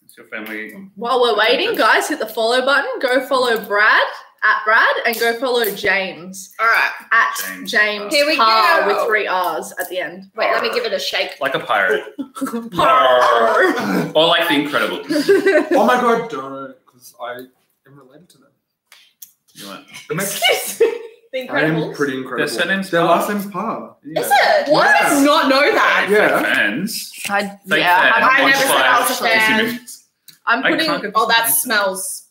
It's your family. While we're waiting, guys, hit the follow button. Go follow Brad at Brad and go follow James All right. at James. James. Here we Parr go. with three R's at the end. Wait, let me give it a shake. Like a pirate. *laughs* Parr. or like the Incredible. oh my god, don't, because I am related to them. You know, It Excuse me. The I am pretty incredible. Their surname's Their last name's Parr. yeah. Is it? What? I Yeah. did not know that. Yeah. Fake fans. I, Fake yeah, fan. I'm, I never said I was a fan. I'm putting. Oh, that smells.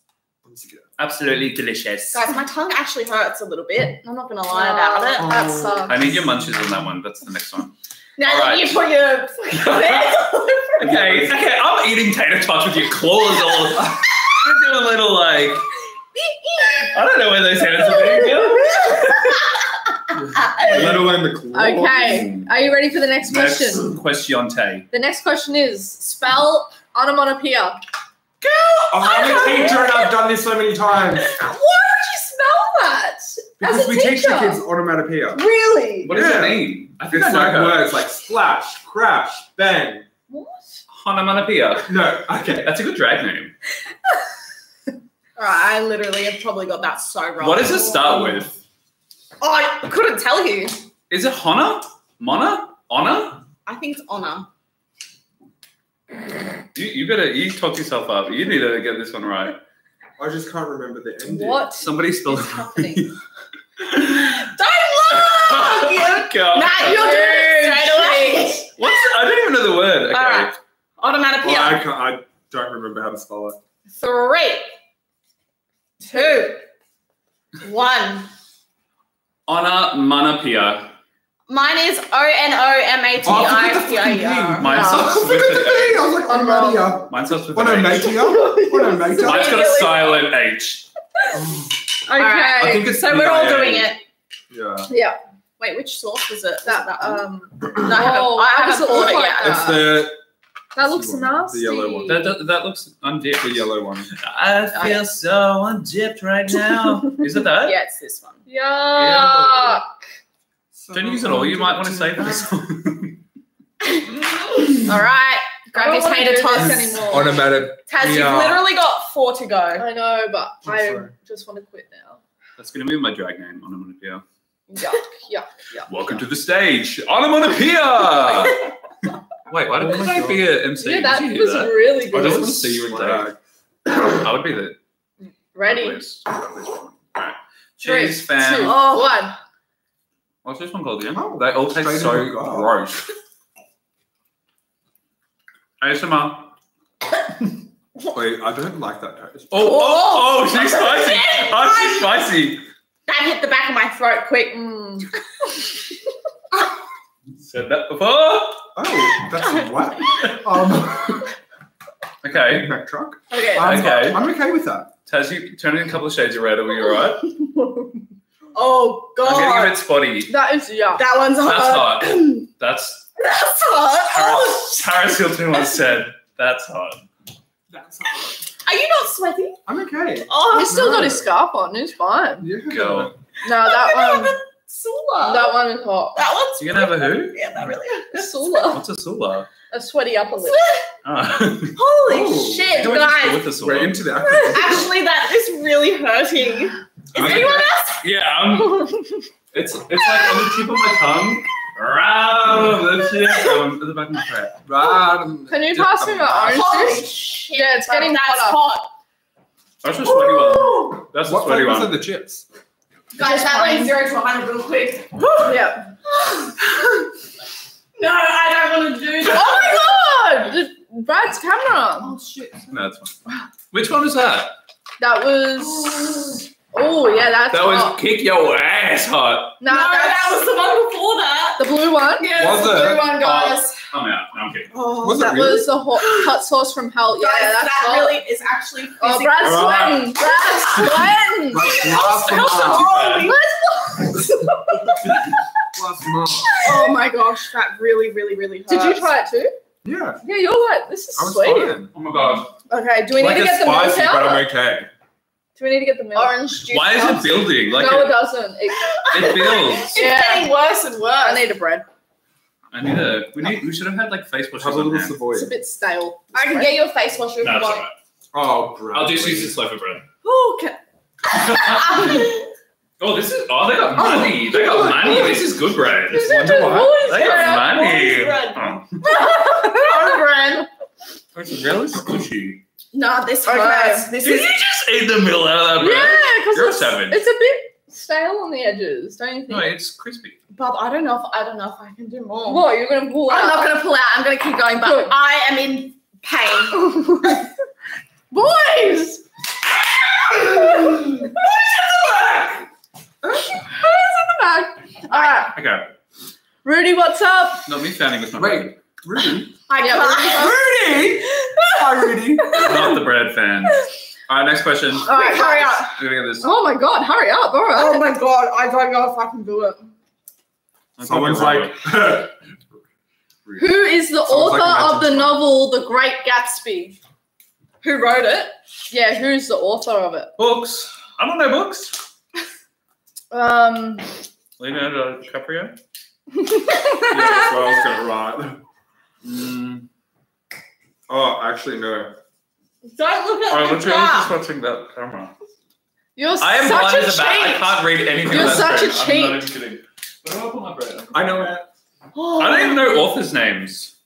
Absolutely delicious. Guys, my tongue actually hurts a little bit. I'm not gonna lie about it. Oh, That sucks. I need your munches on that one. That's the next one. Now that right. you put your *laughs* Okay, okay, I'm eating tater tots with your claws all. *laughs* You're doing a little like. I don't know where those hands are being *laughs* Let alone the claw. Okay, are you ready for the next question? Next question. The next question is spell onomatopoeia. Oh, I'm a *laughs* teacher and I've done this so many times. Why would you spell that? Because As a we teach the teacher? kids onomatopoeia. Really? What does Yeah. it mean? I think It's I like her. words like splash, crash, bang. What? Hanamanapia. No, okay. That's a good drag name. *laughs* Alright, I literally have probably got that so wrong. What does it start with? Oh, I couldn't tell you. Is it Hana? Mona? Honor? I think it's honor. You, you gotta you talk yourself up. You need to get this one right. I just can't remember the ending. What Somebody spell is happening? *laughs* Don't look! *laughs* Oh, God. Matt, you're doing it straight away. What's I don't even know the word. Okay. Alright. Well, I, can't, I don't remember how to spell it. Three, two, one. Onomatopoeia. Mine is O N O M A T Oh, I I forgot P the I E fucking R. Mine No. starts I with the an thing. A. I was like, I'm onomatopoeia. Mine starts with an H. Onomatopoeia? Onomatopoeia? Mine's got a silent H. Oh, Okay. Alright. I think it's So we're all doing it. Yeah. yeah. Wait, which sauce was it? That, that um, No, I haven't, Oh, I how haven't does it poured look it like yet. It's the, that looks The nasty. yellow one. That, that, that looks undipped. the yellow one. I feel so undipped right *laughs* now. Is it that? Yeah, it's this one. Yuck. Don't use it all. You might want to save this *laughs* one. All right. I Grab don't your wanna tater do this tots. anymore. Onomatopoeia. Taz, you've literally got four to go. I know, but I'm I sorry. just want to quit now. That's going to be my drag name, Onomatopoeia. Yuck, yuck, yuck. Welcome to the stage, Onomatopoeia! *laughs* Wait, why Oh did my I God. be an MC? Yeah, that was that? really good. I good. just want to see you in drag. I would be the Ready? ugliest- ugliest one. Three, Cheers, fam. two, Oh. one. What's this one called again? Oh, they all taste so in the gut. gross. ASMR. *coughs* Wait, I don't like that taste. Oh, oh, oh, she's Oh, spicy. shit. Oh, she's spicy. That hit the back of my throat quick. Mm. *laughs* Said that before. Oh, that's what? Um, *laughs* Okay. Big Mac truck. Okay. I'm, Okay. I'm okay with that. Taz, you turn in a couple of shades of red. Are we alright? *laughs* Oh God. I'm getting a god. bit spotty. That is yuck. That one's hot. That's hot. hot. *clears throat* That's That's hot. Oh, Paris, Paris Hilton once said. That's hot. That's hot. are you not sweaty? I'm okay. Oh, He's still got his scarf on. He's fine. Yeah. Go. No, that *laughs* one. Sula. That one is hot. That one's. You're gonna have a who? Yeah, that really. *laughs* Sula. What's a sula? A sweaty upper lip. Ah. *laughs* Holy Oh. shit, You know what to do guys! with the sula? We're into the *laughs* acting. Actually, that is really hurting. Is Okay. anyone else? Yeah, um, it's it's like on the tip of my tongue. Around the tip, um, at the back of my throat. Right. Can you pass me my orange Holy juice? shit! Yeah, it's getting that's hotter. hot. That's a sweaty one. That's a What sweaty flavors are one. the chips? Guys, that went zero to 100 real quick. Yeah. no, I don't want to do that. Oh my god! The, Brad's camera. Oh shit. No, that's fine. Which one was that? That was. Oh yeah, that's That was kick your ass hot. Nah, no, that was the one before that. the blue one. Yeah, Was that's the it? blue one, oh. guys. I'm out. No, I'm kidding. Oh, Was that really? was the hot hot sauce from hell. Yeah, guys, that's that really is actually. Oh, physically- Brad's Alright. sweating. Brad's *laughs* sweating. Like last *laughs* Holy- Last month. Oh my gosh, that really, really, really hurts. Did you try it too? Yeah, Yeah, you're like this is I was sweet. fine. Oh my god. Okay, do we like need to get the milk spicy, but out? I'm okay. Do we need to get the milk? Orange juice. Why is it building? Like no, it it, doesn't. It, it builds. It's Yeah. getting worse and worse. I need a bread. I need a. We need. We should have had like face washes Have a on little hand. Savoy. It's a bit stale. I can get you a face washer if No, you it's want. alright. Oh, bro. I'll just use this loaf of bread. Oh, okay. *laughs* Oh, this is. Oh, they got oh, money. They got money. This is good bread. *laughs* Oh. This is wonder just why. always They bread. got money. bread. Oh, bread. it's really squishy. Nah, this Okay. hurts. This Did is. you just eat the middle out of that bread? Yeah, because You're a it's, savage. it's a bit stale on the edges, don't you think? No, it's crispy. Bob, I don't know if I don't know if I can do more. What, you're going to pull out. I'm out? not gonna pull out. I'm gonna keep going, but Good. *laughs* I am in pain. *laughs* Boys! Who's in the back? Alright, Okay. Rudy, what's up? Not me fanning with my bread. Wait, Rudy? I Yeah, can't. Rudy! Hi, Rudy. *laughs* Not the bread fan. All right, next question. Alright, hurry up. We're gonna get this. Oh my god, hurry up, alright. Oh my god, I don't know if I can do it. Someone's like, *laughs* Who is the Sounds author like of the Imagine novel The Great Gatsby? Who wrote it? Yeah, who's the author of it? books. I don't know books. Um, Leonardo DiCaprio. *laughs* yeah, that's what I was gonna write. Mm. Oh, actually, no. Don't look I at the literally was top. just watching that camera. you're I am such blind a as a bat. I cheat. can't read anything. You're on that such a screen. I'm not cheat. even kidding. Where do I put my bread? I know it. I don't even know authors' names.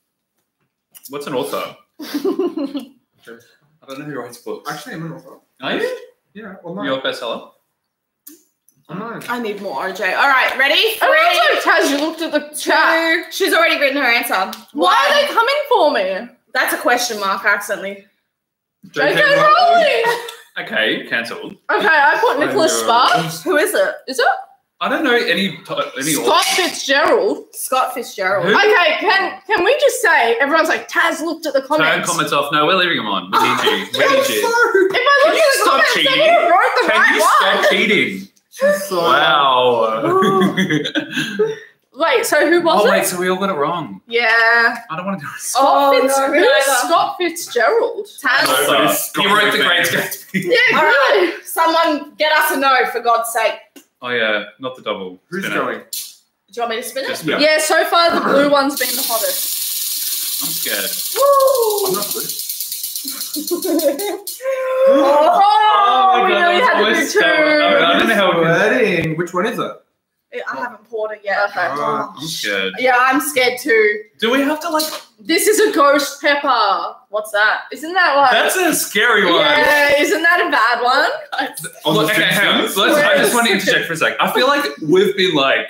What's an author? *laughs* I don't know who writes books. Actually, I'm an author. Are you? Yeah, well, no. You're a bestseller. I'm not. I need more RJ. All right, ready? I Three, Taz, you looked at the chat. two. She's already written her answer. Why are they coming for me? That's a question mark, accidentally. JK Rowling! Okay, cancelled. Okay, I put Nicholas Sparks. Who is it? Is it? I don't know any t- any Scott authors. Fitzgerald. Scott Fitzgerald. Who? Okay, can can we just say everyone's like Taz looked at the comments. Turn comments. comments off. No, we're leaving them on. We need you. We need you. If I look Can you at the stop comments, cheating? then you wrote the Can right you one. stop cheating? So, Wow. *laughs* Oh. *laughs* Wait, so who was oh it? wait, so we all got it wrong. Yeah. I don't want to do it. Scott Oh, Fitz- no, who's. Scott Fitzgerald? Taz. No, but but he wrote the Great Scott Gatsby. Yeah, all right. good. Someone get us a no, for God's sake. Oh yeah, not the double. Who's spinner. going? Do you want me to spin it? Just Yeah. Yeah, so far the blue one's been the hottest. I'm scared. I'm not good. *laughs* Oh, oh we my really God, had to do voice cover. I mean, I two. don't know how we can. Which one is it? I haven't poured it yet. Okay. Uh, I'm scared. Yeah, I'm scared too. Do we have to like? This is a ghost pepper. What's that? Isn't that like? That's a scary one. yeah, isn't that a bad one? On Look, the okay, hang on. Let's, I just want to interject for a sec. I feel like we've been like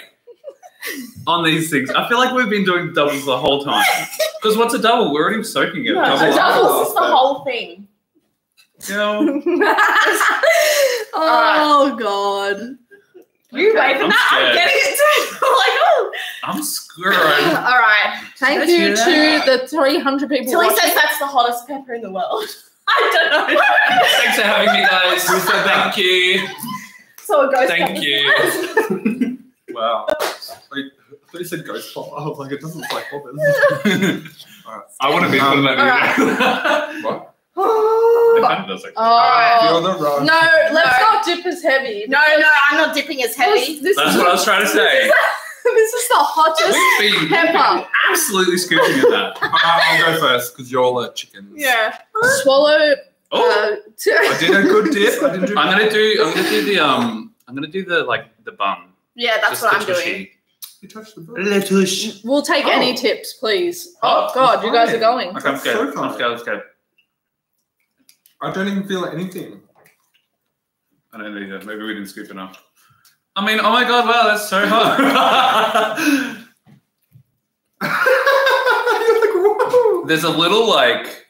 on these things. I feel like we've been doing doubles the whole time. *laughs* Because what's a double? We're already soaking it. No, double. a double is the whole thing. You *laughs* know, oh god. You Okay. wait for I'm that. I'm scared. getting it too. *laughs* Like, oh. I'm scared. *laughs* All right. Thank Did you you to the 300 people Tilly watching. says that's the hottest pepper in the world. *laughs* I don't know. Thanks for having me, guys. Who said? Thank you. so it goes. Thank you. Wow. Like, I said ghost pop. I was like, it doesn't look like poppers. I want to be Um, on that video. What? It kind of does like Oh. Feel the rush. No, let's No. not dip as heavy. No, no, I'm not dipping as heavy. This, this That's is, what I was trying to say. this is *laughs* the hottest We've been pepper. *laughs* absolutely scooping in that. *laughs* Uh, I'll go first because you're all uh, chickens. Yeah. Swallow. Oh, Uh, t- I did a good dip. I didn't do I'm gonna do. I'm gonna do the um. I'm gonna do the like the bun. Yeah, that's Just what I'm doing. You touched the Le tush. we'll take Oh. any tips, please. Oh, Oh, God, you guys are going. Okay, I'm That's scared. so I'm fun. scared. I'm scared. I don't even feel anything. I don't either. Maybe we didn't scoop enough. I mean, oh my god! Wow, that's so hot. *laughs* *laughs* You're like, whoa. There's a little like.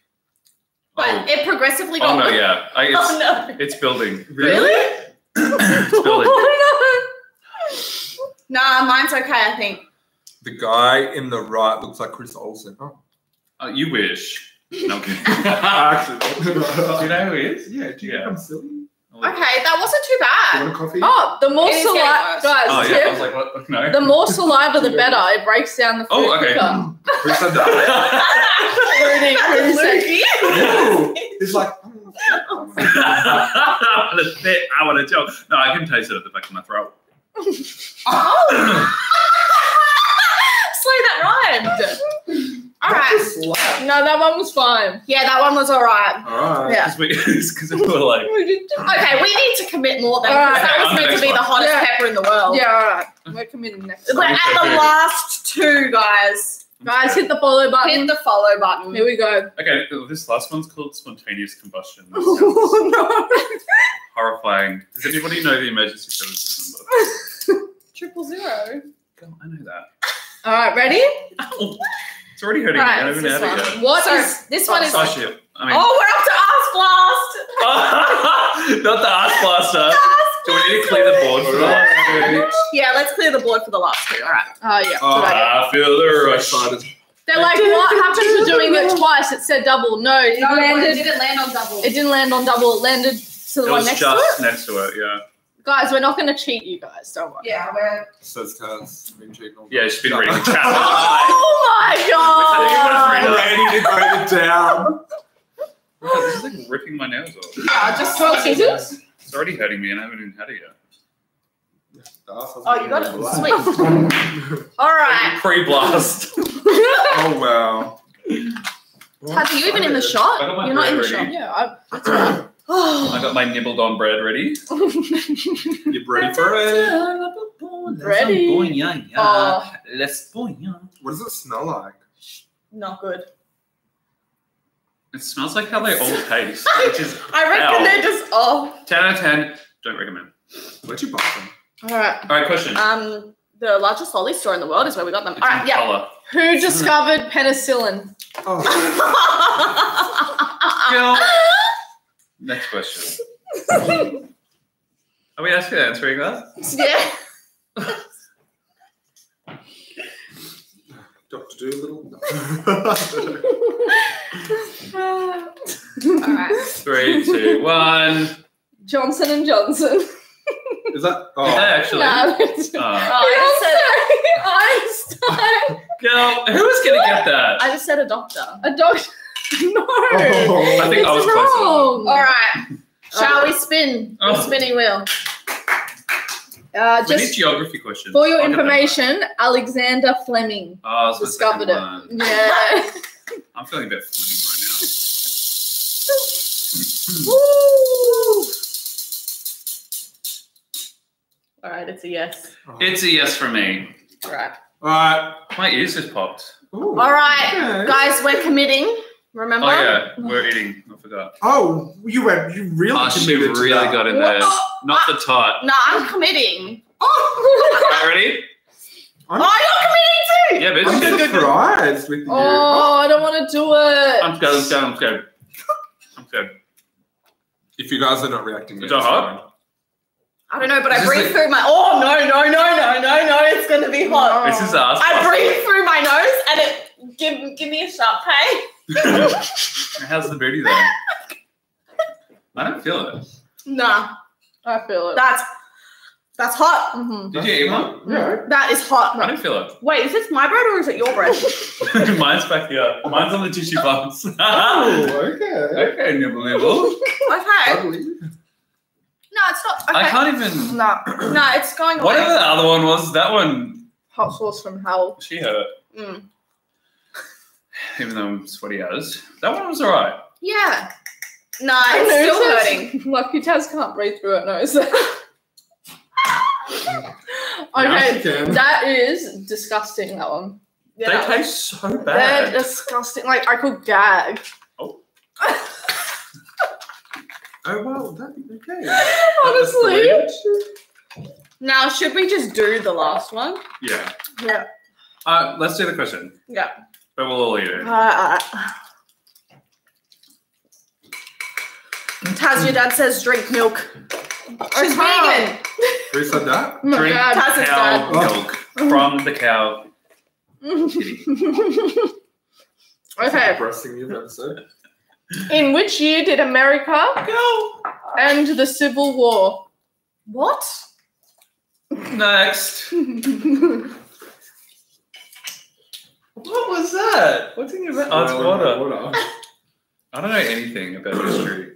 But Oh, it progressively oh got. no! Yeah, I, *laughs* it's, Oh no. it's building. Really? it's building. Oh, Nah, mine's okay. I think. The guy in the right looks like Chris Olsen. Oh, Uh, you wish. No, I'm kidding. *laughs* *laughs* Do you know who he is? Yeah, do you Yeah. think I'm silly? Okay, that wasn't too you bad. want a coffee? Oh, the more It is saliva, guys, Oh yeah, I was like, what? *laughs* No. the more saliva, the better. It breaks down the oh, food Oh, okay. quicker. Hmm. Who said that? Rudy, Rudy said- Ooh, He's like. oh. I want to tell. No, I can taste it at the back of my throat. Oh. Slow that rhymed. All right. Slap. No, that one was fine. Yeah, that one was all right. All right. Yeah. Because we *laughs* we, were like, Okay, we need to commit more then. All right. that Okay, was meant to next be the hottest Yeah. pepper in the world. Yeah, all right. We're committing next. We're time. at the last two, guys. Guys, hit the follow button. Hit the follow button. Here we go. okay, this last one's called spontaneous combustion. That sounds *laughs* oh, horrifying. Does anybody know the emergency services number? *laughs* Triple zero. God, I know that. All right, ready? Ow. It's already hurting Right. I don't it's even know this how to one. What So, is- this one is? Oh shit. I mean, Oh, we're up to Ask Blast. *laughs* not the ass blaster. Do we need to clear the board for the last two? Yeah, let's clear the board for the last two. All right. Oh, yeah. Oh. I feel the So rush. excited. They're like, what happened to doing it twice? It said double. No, it landed. didn't land on double. It didn't land on double. It landed to the It one was next to just it. next to it, yeah. Guys, we're not going to cheat you guys. Don't worry. Yeah, we're. Says Kaz. Been cheating all Yeah, she's been No. reading chat. Oh my God. Ready to break it down. God, this is like ripping my nails off. Yeah, just Twelve scissors? It's already hurting me and I haven't even had it yet. Oh, you got it. Sweet. *laughs* All right. Pre-blast. *laughs* oh wow. Have you even in the shot? You're not in the shot. Yeah, I, that's right. *sighs* I got my nibbled on bread ready. *laughs* You ready for it? Ready. Oh. Let's boing. What does it smell like? Not good. It smells like how they all *laughs* taste, *laughs* which is I reckon Ow. they're just off. 10 out of 10. Don't recommend. Where'd you buy them? All right. All right, question. Um, the largest lolly store in the world is where we got them. It's All in right, yeah. colour. Who discovered penicillin? Oh, Girl. Next question. Are we actually answering that? yeah. Doctor Dolittle. All right. Three, two, one. Johnson and Johnson. Is that? Did they Oh, actually? No, it's Uh, I Einstein. girl, who was gonna get that? I just said a doctor. A doctor no, oh, I think I was wrong. All right, shall we spin? Oh. The spinning wheel. Uh, just geography question. For your information, Alexander Fleming oh, discovered it. Yeah. *laughs* I'm feeling a bit Fleming right now. *laughs* All right, it's a yes. It's a yes for me. All right. All right. My ears just popped. Ooh, All right, guys, we're committing. Remember? Oh yeah, we're eating. I forgot. Oh, you went. You really ah, Oh, she committed to really that. got in there. Not the tot. No, I'm committing. *laughs* Alright, ready? I'm, Oh, you're committing too. Yeah, bitch. I'm Good, good, good. surprised with you. Oh, I don't want to do it. I'm scared. I'm scared. I'm scared. I'm scared. If you guys are not reacting, Is yet, that it's hot? fine. I don't know, but Is I this breathe like- through my. Oh no no no no no no! It's gonna be hot. This is us. I breathe through my nose, and it give give me a sharp pain. *laughs* *laughs* How's the booty then? I don't feel it. Nah, I feel it. that's that's hot. Mhm. Did you eat one? Yeah. That is hot. I don't feel it. Wait, is this my bread or is it your bread? *laughs* *laughs* Mine's back here. Mine's on the tissue box. Oh, okay. okay, nibble nibble. okay. Ugly. No, it's not. Okay. I can't even. Nah, No, it's going away. Whatever the other one was, that one hot sauce from hell. she had it. Mm. Even though I'm sweaty as. That one was alright. Yeah. No, it's still hurting. *laughs* Lucky Taz can't breathe through her nose. Now she okay, can. that is disgusting. That one. Yeah, they that was- taste so bad. They're bad. disgusting. Like I could gag. Oh. *laughs* Oh well, that, okay. *laughs* Honestly. Now, should we just do the last one? Yeah. Yeah. Uh, let's do the question. Yeah. But we'll all eat it. Uh, Taz, your dad says drink milk. She's can't. vegan. Who said that? *laughs* my Drink God. Taz's cow dad. milk from the cow. *laughs* okay. Breasting you episode. In which year did America Go. end the Civil War? What? Next. *laughs* What was that? What's in your mouth? Oh, it's water. Water. I don't know anything about history.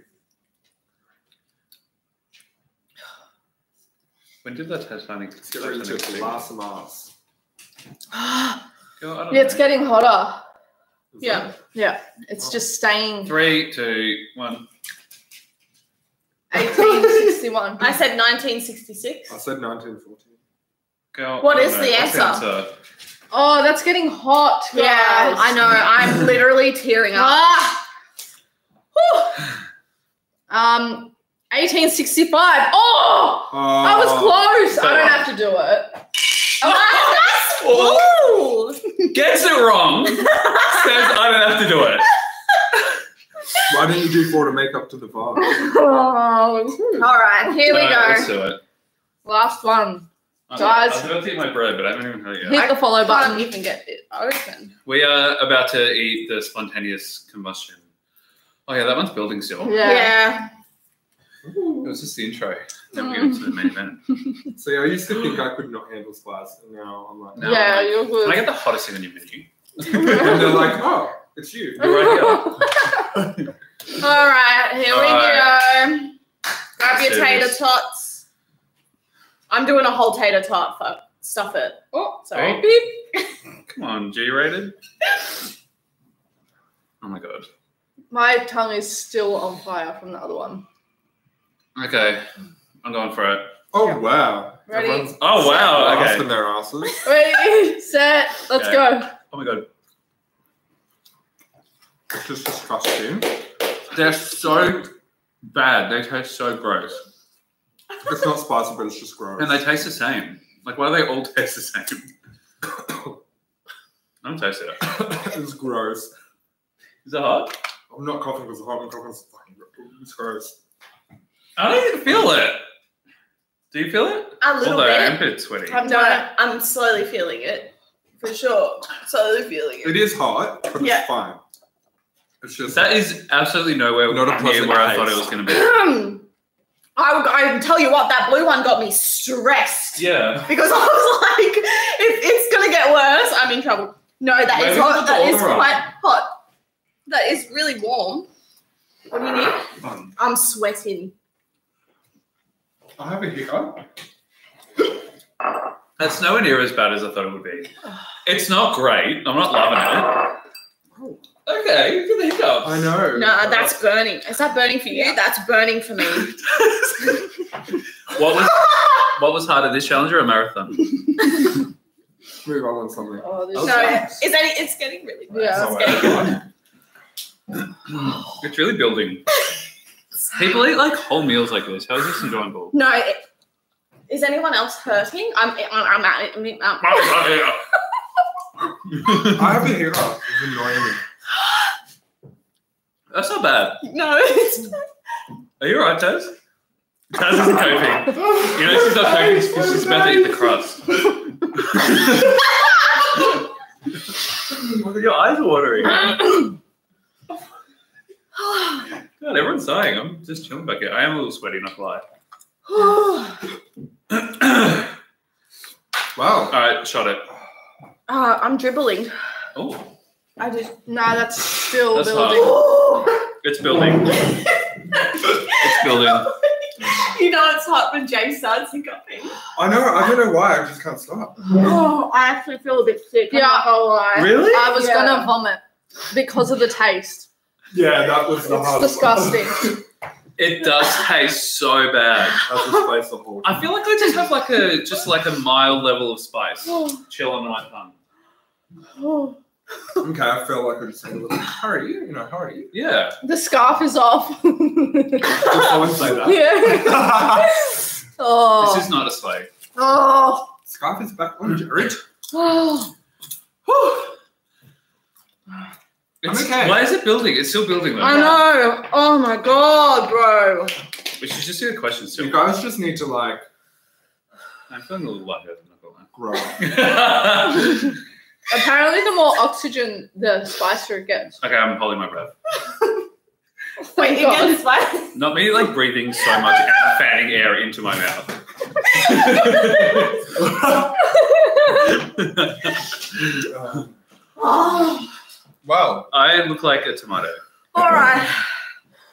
When did the Titanic? Let's get ready to Titanic sink? blast some ass. I don't Yeah, it's know. getting hotter. Is Yeah. that- Yeah, it's oh. just staying. Three, two, one. 1861. I said 1966. I said 1914. Go. What I is don't the know. What's answer? Oh, that's getting hot. Guys. Yeah, I know. I'm literally tearing up. Ah. Um, 1865. Oh, Oh, I was close. I don't have to do it. Oh, *laughs* Ooh. gets it wrong. Says I don't have to do it. Why didn't you do four to make up to the five? *laughs* Oh, All right, here we Alright, Let's go. do it. Last one. I'm- Guys. I was about to eat my bread, but I haven't even had it yet. Hit the follow Can't button. even get it open. We are about to eat the spontaneous combustion. Oh yeah, that one's building still. Yeah. Yeah. It was just the intro. Then we get into the main mm. event. *laughs* See, I used to think I could not handle spice, and now I'm like, No. Yeah, you're Can I get the hottest thing on your menu? *laughs* and they're like, oh, it's you. You're right here. *laughs* All right, here we go. Grab your tater tots. I'm doing a whole tater tot. Fuck. Stuff it. Oh, sorry. Oh. Beep. *laughs* Come on, G-rated. *laughs* Oh my god. My tongue is still on fire from the other one. Okay, I'm going for it. Oh wow. Ready? Everyone's Oh wow. Okay. blasting their asses. *laughs* Ready, set, let's Okay. go. Oh my god. It's just disgusting. They're so bad. They taste so gross, It's not spicy, but it's just gross. and they taste the same. Like, why do they all *laughs* taste the same? I don't taste it. *coughs* it's gross. Is it hot? I'm not coughing because the hot. I'm coughing because fucking gross. It's gross. I don't even feel it. Do you feel it? A little Although I'm a bit. bit sweaty. I'm not. I'm slowly feeling it. For sure. Slowly feeling It it. is hot, but Yeah. it's fine. It's just That is absolutely nowhere Not a near pleasant where I thought it was going to be. *clears throat* I, would- I tell you what, that blue one got me stressed. Yeah. Because *laughs* I was like, if it's gonna get worse, I'm in trouble. No, that is Maybe hot. That is water on. quite hot. That is really warm. What do you need? Um, I'm sweating. I have a hiccup. That's nowhere near as bad as I thought it would be. It's not great. I'm not loving Oh. it. Okay, you get the hiccups. I know. No, that's burning. Is that burning for you? That's burning for me. What was What was harder, this challenge or a marathon? Move on with something. Oh, this So is any it's getting really close. Yeah. It's oh, getting It's really building. People eat like whole meals like this. How is this enjoyable? No, it, is anyone else hurting? I'm I'm, I'm, I'm, I'm *laughs* I have a hiccup. It's annoying me. That's not bad. no, it's *laughs* Are you alright, Taz? Taz isn't coping. You know she's not *laughs* coping because she's about to eat the crust. *laughs* Your eyes are watering. God, everyone's dying. I'm just chilling back here. I am a little sweaty, not gonna lie. *sighs* Wow. Alright, shot it. uh, I'm dribbling. Oh, I just Nah, that's still That's building. *gasps* it's building. *laughs* It's building. you know it's hot when James starts hiccuping. I know. I don't know why. I just can't stop. Oh, I actually feel a bit sick. I'm Yeah. not gonna lie. Really? I was Yeah. gonna vomit because of the taste. Yeah, that was the It's hardest. disgusting. It does taste so bad. I just placed the whole. I feel like I just have like a just like a mild level of spice. Oh. Chill on my tongue. Oh. Okay, I felt like I just said a little. How are you? You know, how are you? Yeah. the scarf is off. *laughs* Did someone say that? yeah. *laughs* Oh. This is not a slay. oh. Scarf is back on, Jared. Oh. It's, okay. Why is it building? It's still building though. I know. Oh my god, bro. We should just do the questions You too. guys just need to like I'm feeling a little lightheaded. not grow. *laughs* up. gonna lie. Apparently, the more oxygen, the spicier it gets. okay, I'm holding my breath. *laughs* Wait, it God. gets spicy. Not me like breathing so much and fanning air into my mouth. Oh, *laughs* wow. I look like a tomato. all right.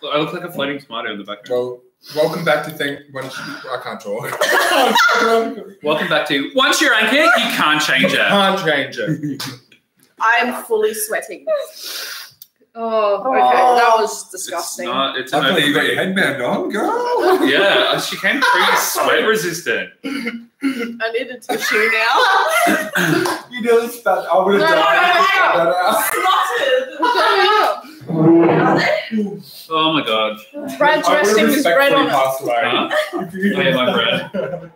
I look like a floating tomato in the background. Well, welcome back to think when I can't talk. *laughs* Welcome back to Once you're anchored, you can't change it. Can't change it. I'm fully sweating. Oh, oh. okay. Oh. That was It's disgusting. not. It's I thought you got your headband on, girl. Yeah, uh, she came pretty sweat resistant. I need a tissue now. *laughs* You nearly spat. I would have No, done no, no, that. *laughs* Oh my god. Bread dressing is bread on it. Huh? I ate my bread.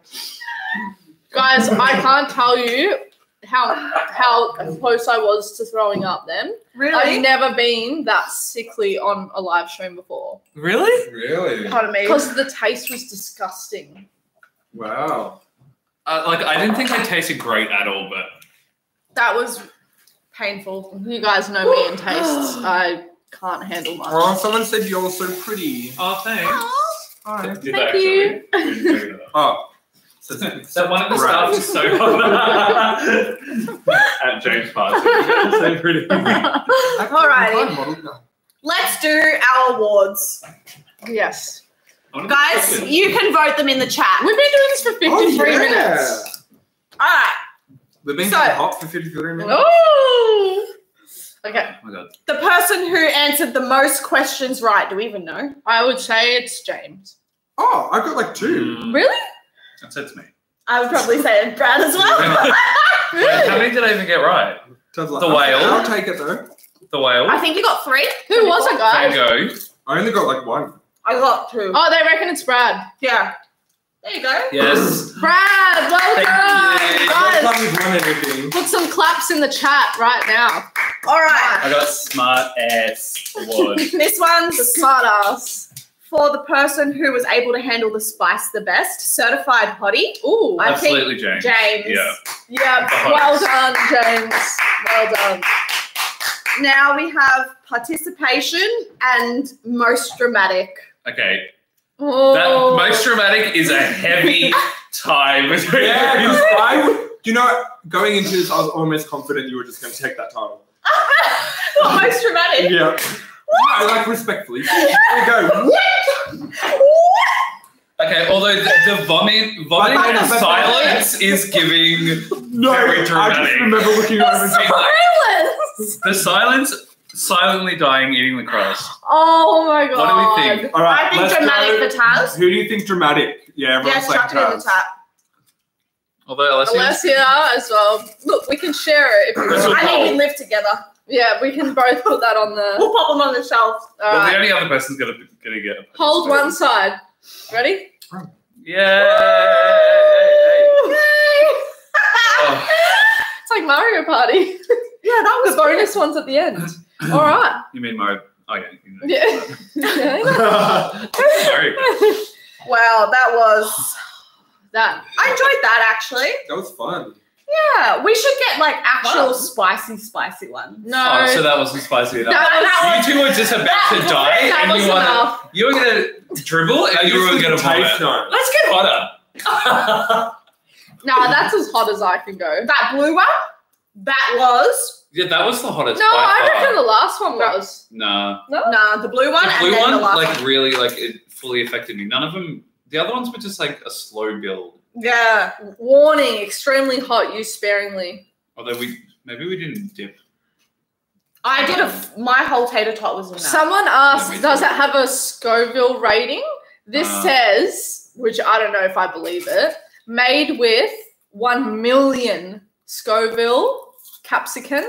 Guys, I can't tell you how how close I was to throwing up then. Really? I've never been that sickly on a live stream before. Really? Really? Pardon me. Because the taste was disgusting. Wow. Uh, like I didn't think they tasted great at all, but That was painful. You guys know me and tastes. *gasps* I can't handle much. Oh, someone said you're so pretty. oh thanks. Hi. Did Thank they you. actually? Oh. So that *laughs* one at the start was so hot. *laughs* at James Party. *laughs* so pretty. Alrighty. Let's do our awards. yes. Guys, you can vote them in the chat. We've been doing this for 53 minutes. Alright. We've been So- hot for 53 minutes. Oh. Okay. My god. The person who answered the most questions right, do we even know? I would say it's James. Oh, I got like two. Mm, Really? That's it's me. I would probably say it's Brad as well. *laughs* Wait, how many did I even get right? Like- The whale. I'll take it though. The whale. I think you got three. Who was it, guys? Tango. I only got like one. I got two. Oh, they reckon it's Brad. Yeah. There you go. Yes. Brad, well Thank done. you. Guys, Not with one anything. put some claps in the chat right now. All right. I got smart ass award. *laughs* This one's a smart ass. for the person who was able to handle the spice the best. Certified hottie. Ooh. I Absolutely, James. James. Yeah. Yeah, well done, James. Well done. Now we have participation and most dramatic. Okay. Oh. That most dramatic is a heavy *laughs* time. Yeah, because I would. You know, going into this, I was almost confident you were just going to take that title. *laughs* What most dramatic? Yeah. No, like respectfully. There you go. Okay, although the, the vomit, vomiting But- in but- silence is giving No, Very I just remember looking over and saying, Silence. the silence, silently dying, eating the crust. Oh my god. What do we think? All right, I think let's dramatic go. for Taz. Who do you think dramatic? Yeah, Yeah, everyone's like chuck it in the Taz. chat. Although Alessia, Alessia as well. Look, we can share it if you want. I mean, we live together. Yeah, we can both put that on the. We'll pop them on the shelf. All well, right. the only other person's gonna gonna get. A Hold one side. Ready? Yay! Oh, *laughs* It's like Mario Party. Yeah, that the bonus ones at the end. All *clears throat* right. you mean my? Oh yeah. Yeah. Yeah. *laughs* Sorry. Wow, that was. that. I enjoyed that actually. that was fun. Yeah, we should get like actual Wow. spicy, spicy ones. No. Oh, so that wasn't spicy enough. that was, you two were just about to die, that and was you were enough. you were gonna dribble, and you were gonna vomit. No. Let's get hotter. *laughs* No, that's as hot as I can go. That blue one, that was yeah, that was the hottest. No, by I far. reckon the last one was. Nah. nah, the blue one, The and blue then one, the last like one. really, like it fully affected me. None of them. The other ones were just like a slow build. Yeah, Warning: extremely hot. Use sparingly. Although we maybe we didn't dip. I did a. f- My whole tater tot was in that. Someone asked, me "Does it have a Scoville rating?" This Uh. says, which I don't know if I believe it, made with one million Scoville capsicum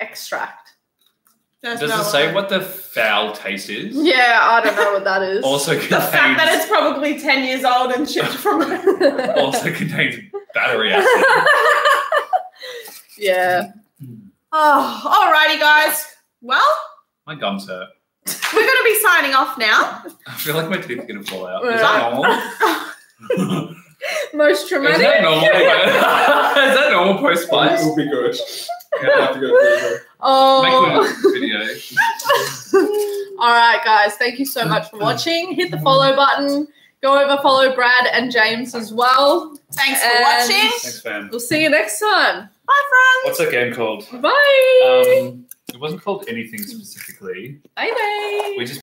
extract. There's Does no it say one. what the foul taste is? Yeah, I don't know what that is. Also The fact that it's probably ten years old and shipped from. *laughs* also *laughs* contains battery acid. *laughs* yeah. Hmm. oh, alrighty, guys. Well, My gums hurt. we're gonna be signing off now. I feel like my teeth are gonna fall out. Is that normal? Most Is traumatic. that normal? Is that normal post It splice? will be good. I have to go through. Oh. Make video. *laughs* All right, guys. Thank you so much for watching. Hit the follow button. Go over, follow Brad and James as well. Thanks for And- watching. Thanks, fam. We'll see you next time. Bye, friends. What's that game called? Bye. Um, it wasn't called anything specifically. bye bye. We just